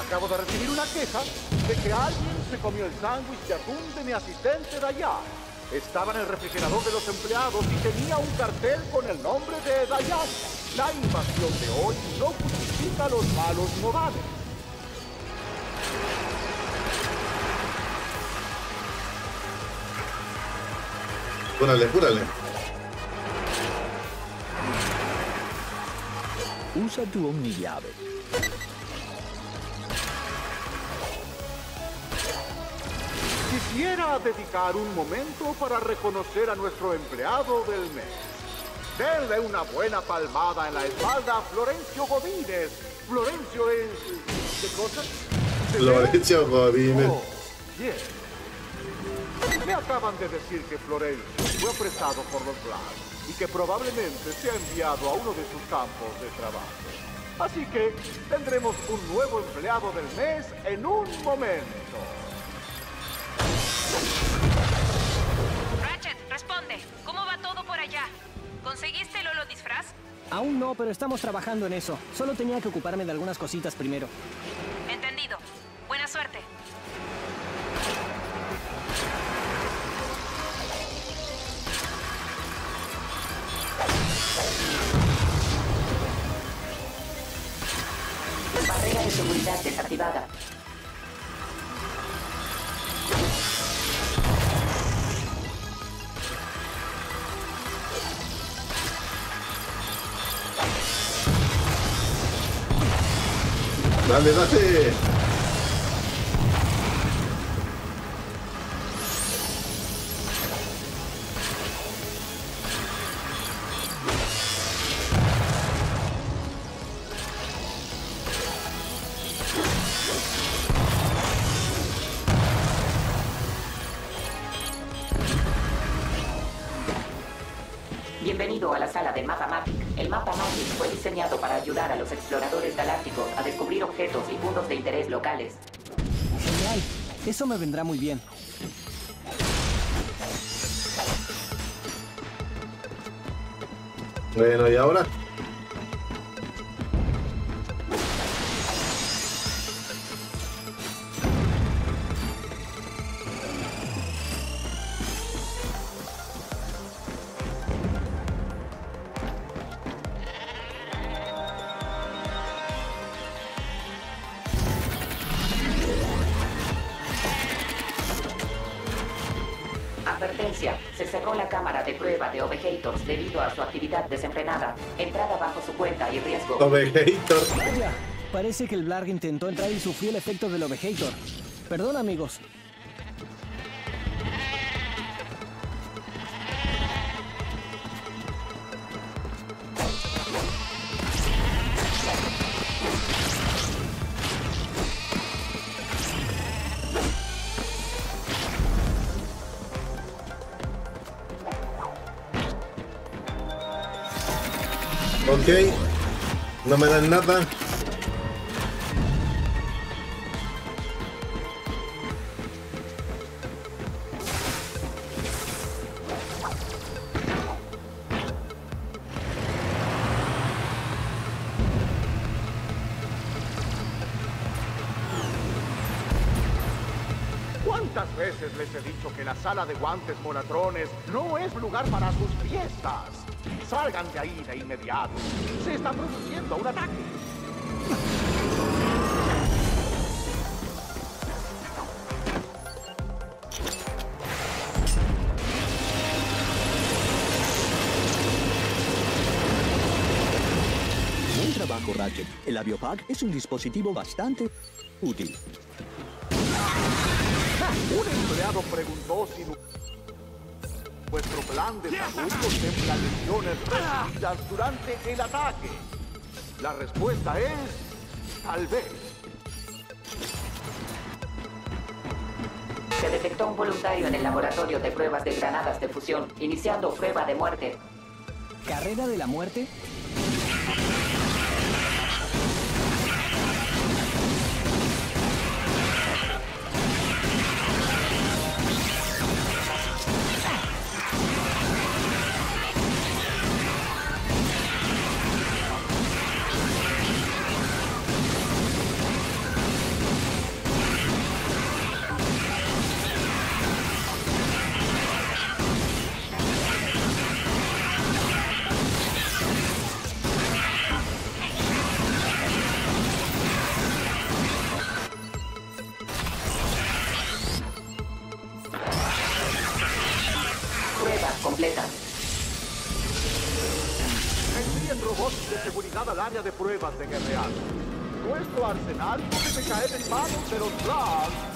Acabo de recibir una queja de que alguien se comió el sándwich de atún de mi asistente de allá. Estaba en el refrigerador de los empleados y tenía un cartel con el nombre de Dayan. La invasión de hoy no justifica los malos modales. Júrale, júrale. Usa tu omnillave. Quisiera dedicar un momento para reconocer a nuestro empleado del mes. Denle una buena palmada en la espalda a Florencio Godínez. Florencio es... ¿Qué cosa? Florencio Godínez. Oh, bien. Me acaban de decir que Florencio fue apresado por los Black y que probablemente se ha enviado a uno de sus campos de trabajo. Así que tendremos un nuevo empleado del mes en un momento. Ratchet, responde. ¿Cómo va todo por allá? ¿Conseguiste el holo disfraz? Aún no, pero estamos trabajando en eso. Solo tenía que ocuparme de algunas cositas primero. Entendido. Buena suerte. Barrera de seguridad desactivada. Dale, dale. Vendrá muy bien. Bueno, ¿y ahora? Vaya, parece que el Blarg intentó entrar y sufrió el efecto del Ovehator. Perdón, amigos. Me dan nada. ¿Cuántas veces les he dicho que la sala de guantes monatrones no es lugar para sus fiestas? Salgan de ahí de inmediato. Se está produciendo un ataque. Buen trabajo, Ratchet. El aviopack es un dispositivo bastante útil. Un empleado preguntó si plan de contempla lesiones recibidas durante el ataque. La respuesta es tal vez. Se detectó un voluntario en el laboratorio de pruebas de granadas de fusión, iniciando prueba de muerte. ¿Carrera de la muerte? De pruebas de guerrear. Nuestro arsenal puede caer en manos de los Bloods.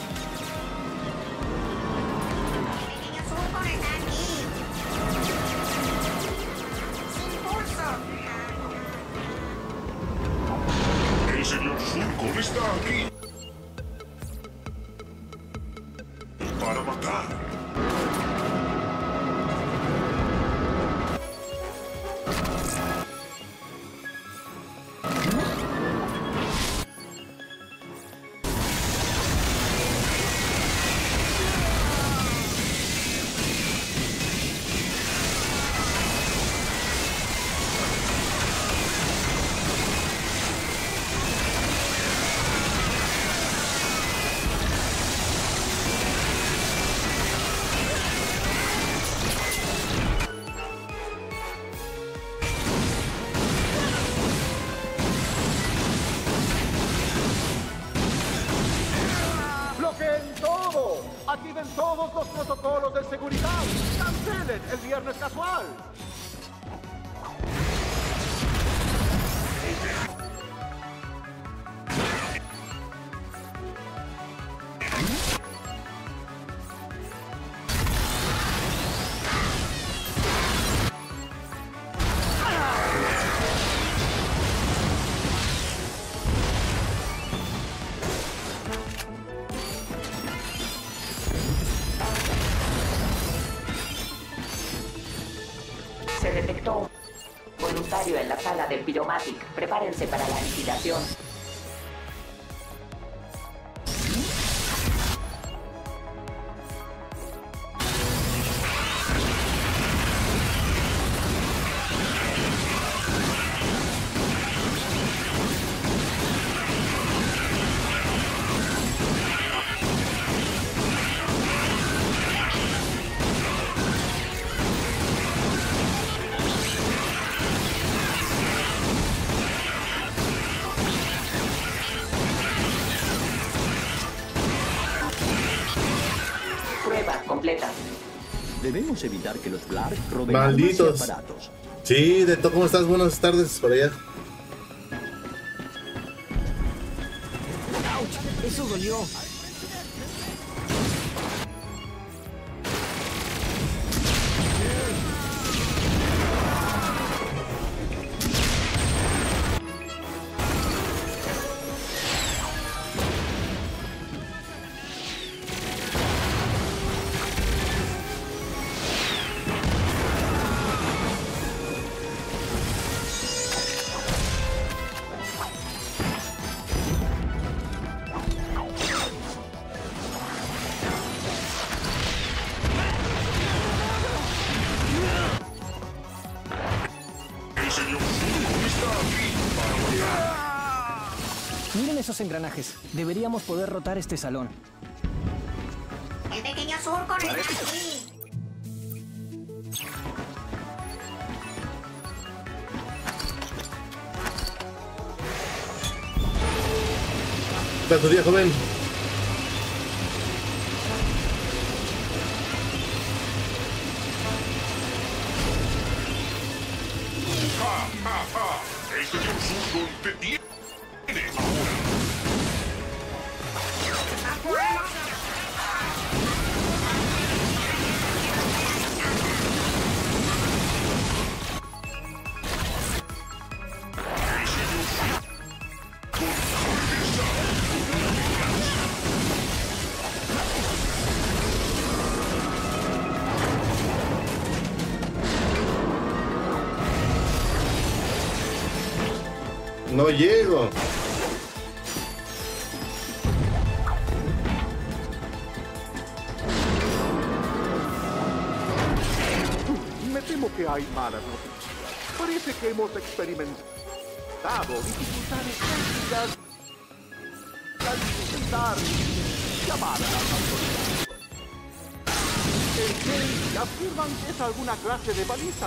Evitar que los Blarg roben Malditos. aparatos. Sí, de todo, ¿cómo estás? Buenas tardes por allá. ¡Auch! Eso dolió. Esos engranajes. Deberíamos poder rotar este salón. El pequeño surco no está aquí. ¿Qué tal tu día, joven?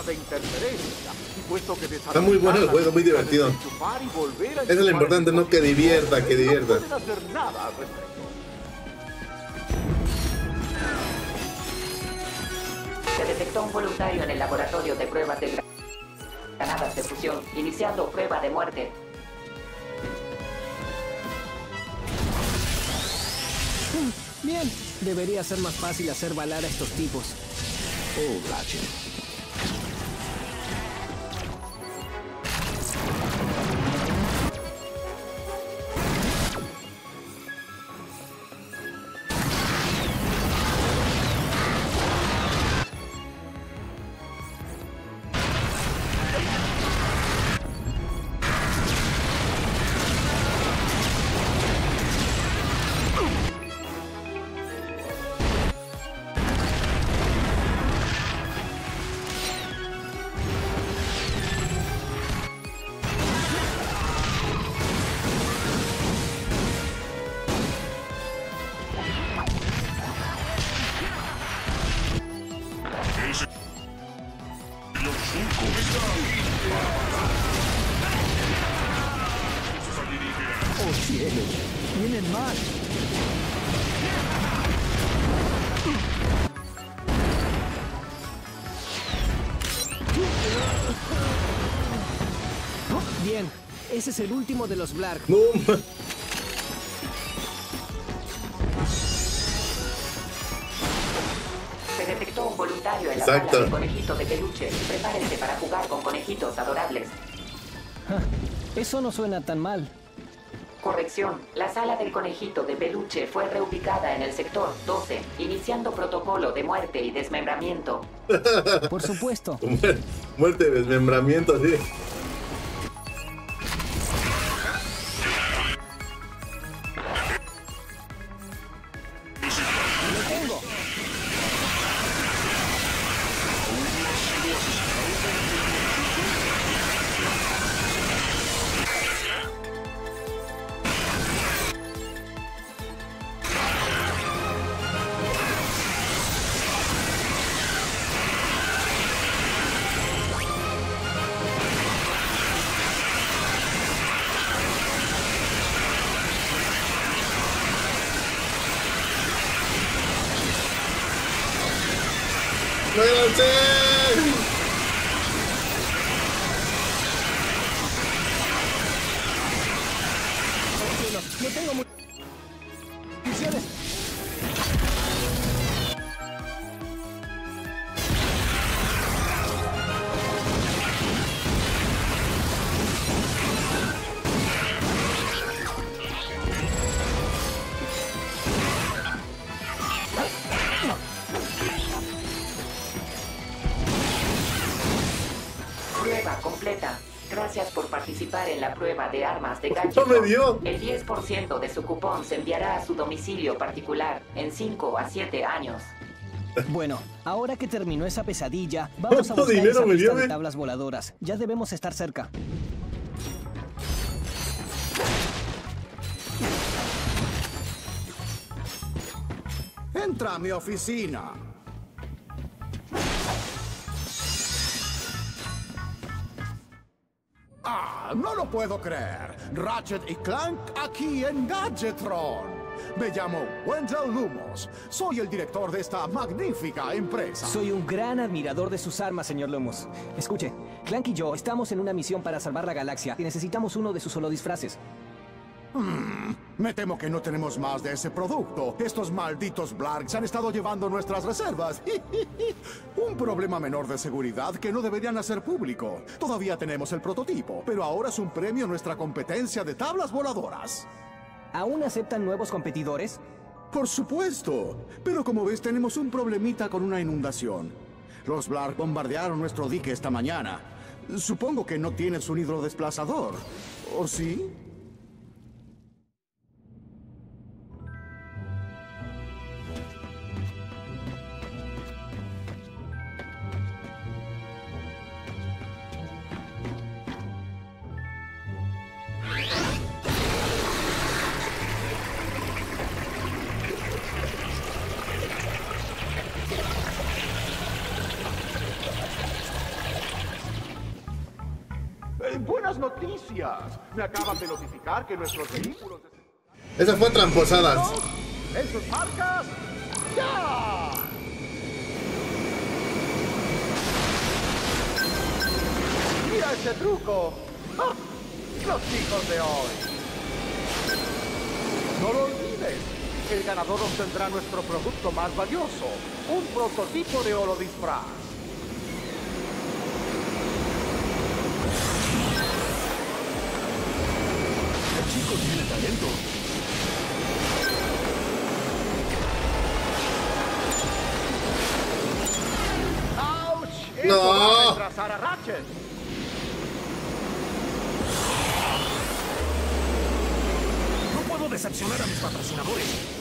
De interferencia. Y puesto que Está muy bueno el juego, muy divertido. Eso es lo importante, no que divierta, que divierta. no hacer nada. Se detectó un voluntario en el laboratorio de pruebas de granadas de fusión, iniciando prueba de muerte. Mm, Bien. Debería ser más fácil hacer balar a estos tipos. Oh, Ratchet. Ese es el último de los Blarg. No, Se detectó un voluntario en la Exacto. sala de conejitos de peluche. Prepárense para jugar con conejitos adorables. Eso no suena tan mal. Corrección. La sala del conejito de peluche fue reubicada en el sector 12, iniciando protocolo de muerte y desmembramiento. Por supuesto. Muer- Muerte, desmembramiento, sí. ¡No me dio! El 10% de su cupón se enviará a su domicilio particular en 5 a 7 años. Bueno, ahora que terminó esa pesadilla, vamos a buscar esa me tablas voladoras. Ya debemos estar cerca. Entra a mi oficina. Ah, no lo puedo creer. Ratchet y Clank aquí en Gadgetron. Me llamo Wendell Lumos. Soy el director de esta magnífica empresa. Soy un gran admirador de sus armas, señor Lumos. Escuche, Clank y yo estamos en una misión para salvar la galaxia y necesitamos uno de sus holodisfraces. Hmm, me temo que no tenemos más de ese producto. Estos malditos Blargs han estado llevando nuestras reservas. Un problema menor de seguridad que no deberían hacer público. Todavía tenemos el prototipo, pero ahora es un premio a nuestra competencia de tablas voladoras. ¿Aún aceptan nuevos competidores? Por supuesto. Pero como ves, tenemos un problemita con una inundación. Los Blarg bombardearon nuestro dique esta mañana. Supongo que no tienes un hidrodesplazador. ¿O sí? Acaban de notificar que nuestros vehículos... Esas fue tramposadas. ¡En sus marcas! ¡Ya! ¡Mira ese truco! ¡Ah! ¡Los chicos de hoy! No lo olvides. El ganador obtendrá nuestro producto más valioso, un prototipo de holodisfraz. El No. No puedo decepcionar a mis patrocinadores.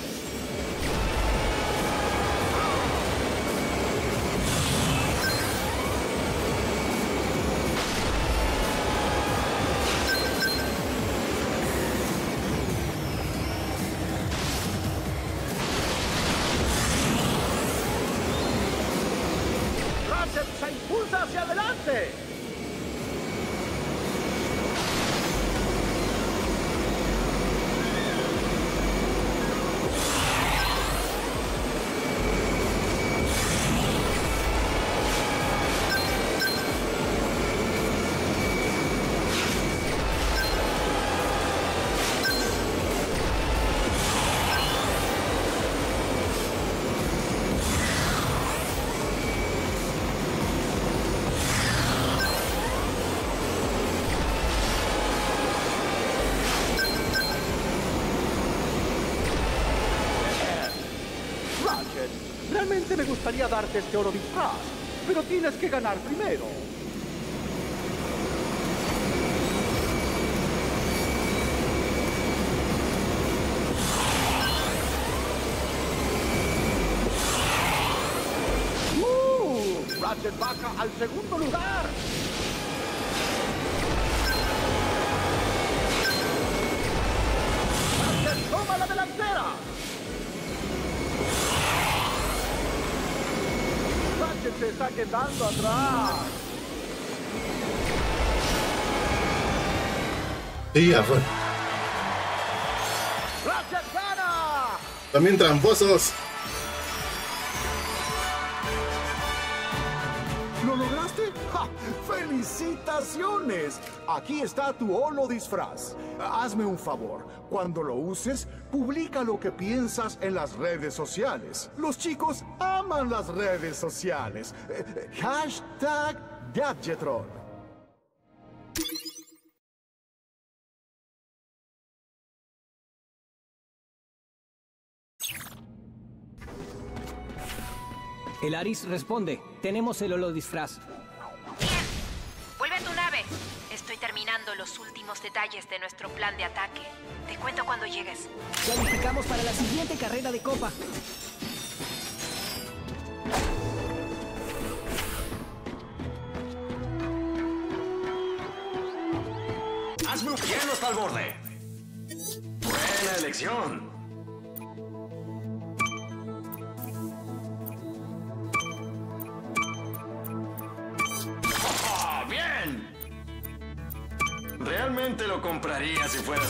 Gustaría darte este oro disfraz, pero tienes que ganar primero. ¡Uh! Ratchet baja al segundo Sí, gana. También tramposos. ¿Lo lograste? ¡Ja! ¡Felicitaciones! Aquí está tu holo disfraz. Hazme un favor. Cuando lo uses, publica lo que piensas en las redes sociales. Los chicos aman las redes sociales. Eh, eh, Hashtag Gadgetron. El Aris responde. Tenemos el holodisfraz. Vuelve a tu nave. Estoy terminando los últimos detalles de nuestro plan de ataque. Te cuento cuando llegues. Clasificamos para la siguiente carrera de copa. Hazme un hasta el borde. Buena elección. Realmente lo compraría si fuera...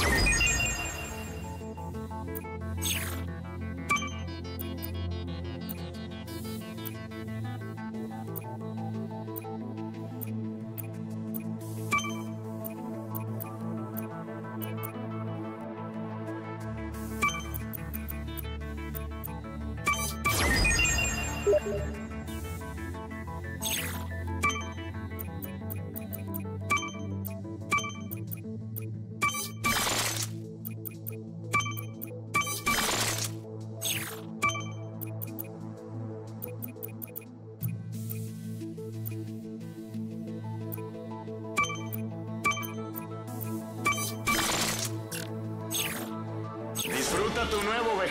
Tu nuevo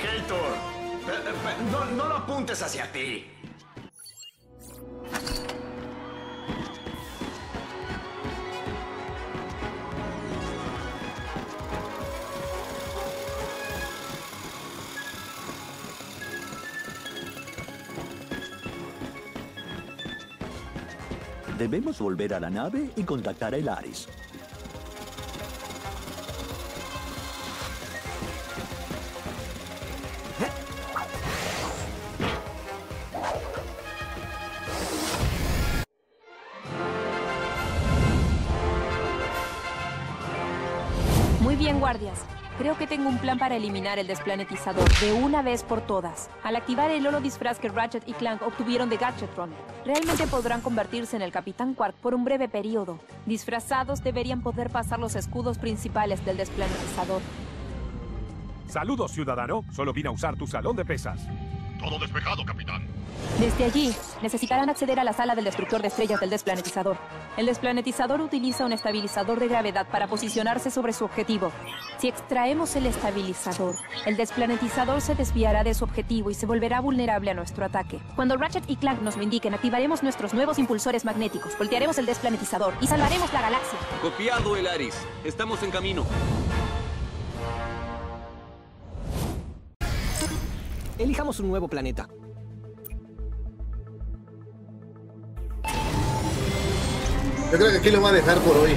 No, no lo apuntes hacia ti. Debemos volver a la nave y contactar a Elaris. Tengo un plan para eliminar el desplanetizador de una vez por todas. Al activar el holo disfraz que Ratchet y Clank obtuvieron de Gadgetron, realmente podrán convertirse en el Capitán Quark por un breve periodo. Disfrazados deberían poder pasar los escudos principales del desplanetizador. Saludos, ciudadano. Solo vine a usar tu salón de pesas. Todo despejado, capitán. Desde allí, necesitarán acceder a la sala del destructor de estrellas del desplanetizador. El desplanetizador utiliza un estabilizador de gravedad para posicionarse sobre su objetivo. Si extraemos el estabilizador, el desplanetizador se desviará de su objetivo y se volverá vulnerable a nuestro ataque. Cuando Ratchet y Clank nos lo indiquen, activaremos nuestros nuevos impulsores magnéticos, voltearemos el desplanetizador y salvaremos la galaxia. Copiado, Elaris. Estamos en camino. Elijamos un nuevo planeta. Yo creo que aquí lo voy a dejar por hoy.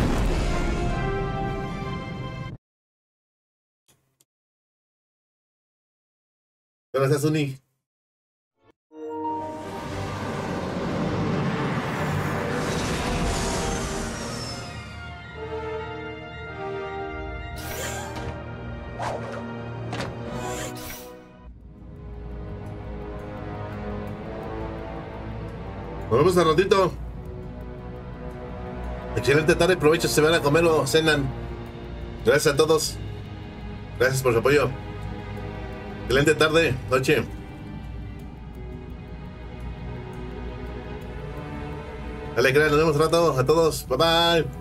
Gracias, Uni. Nos vemos al ratito. Excelente tarde, provecho, se van a comer o cenan. Gracias a todos. Gracias por su apoyo. Excelente tarde, noche. Dale, nos vemos rato a todos. Bye bye.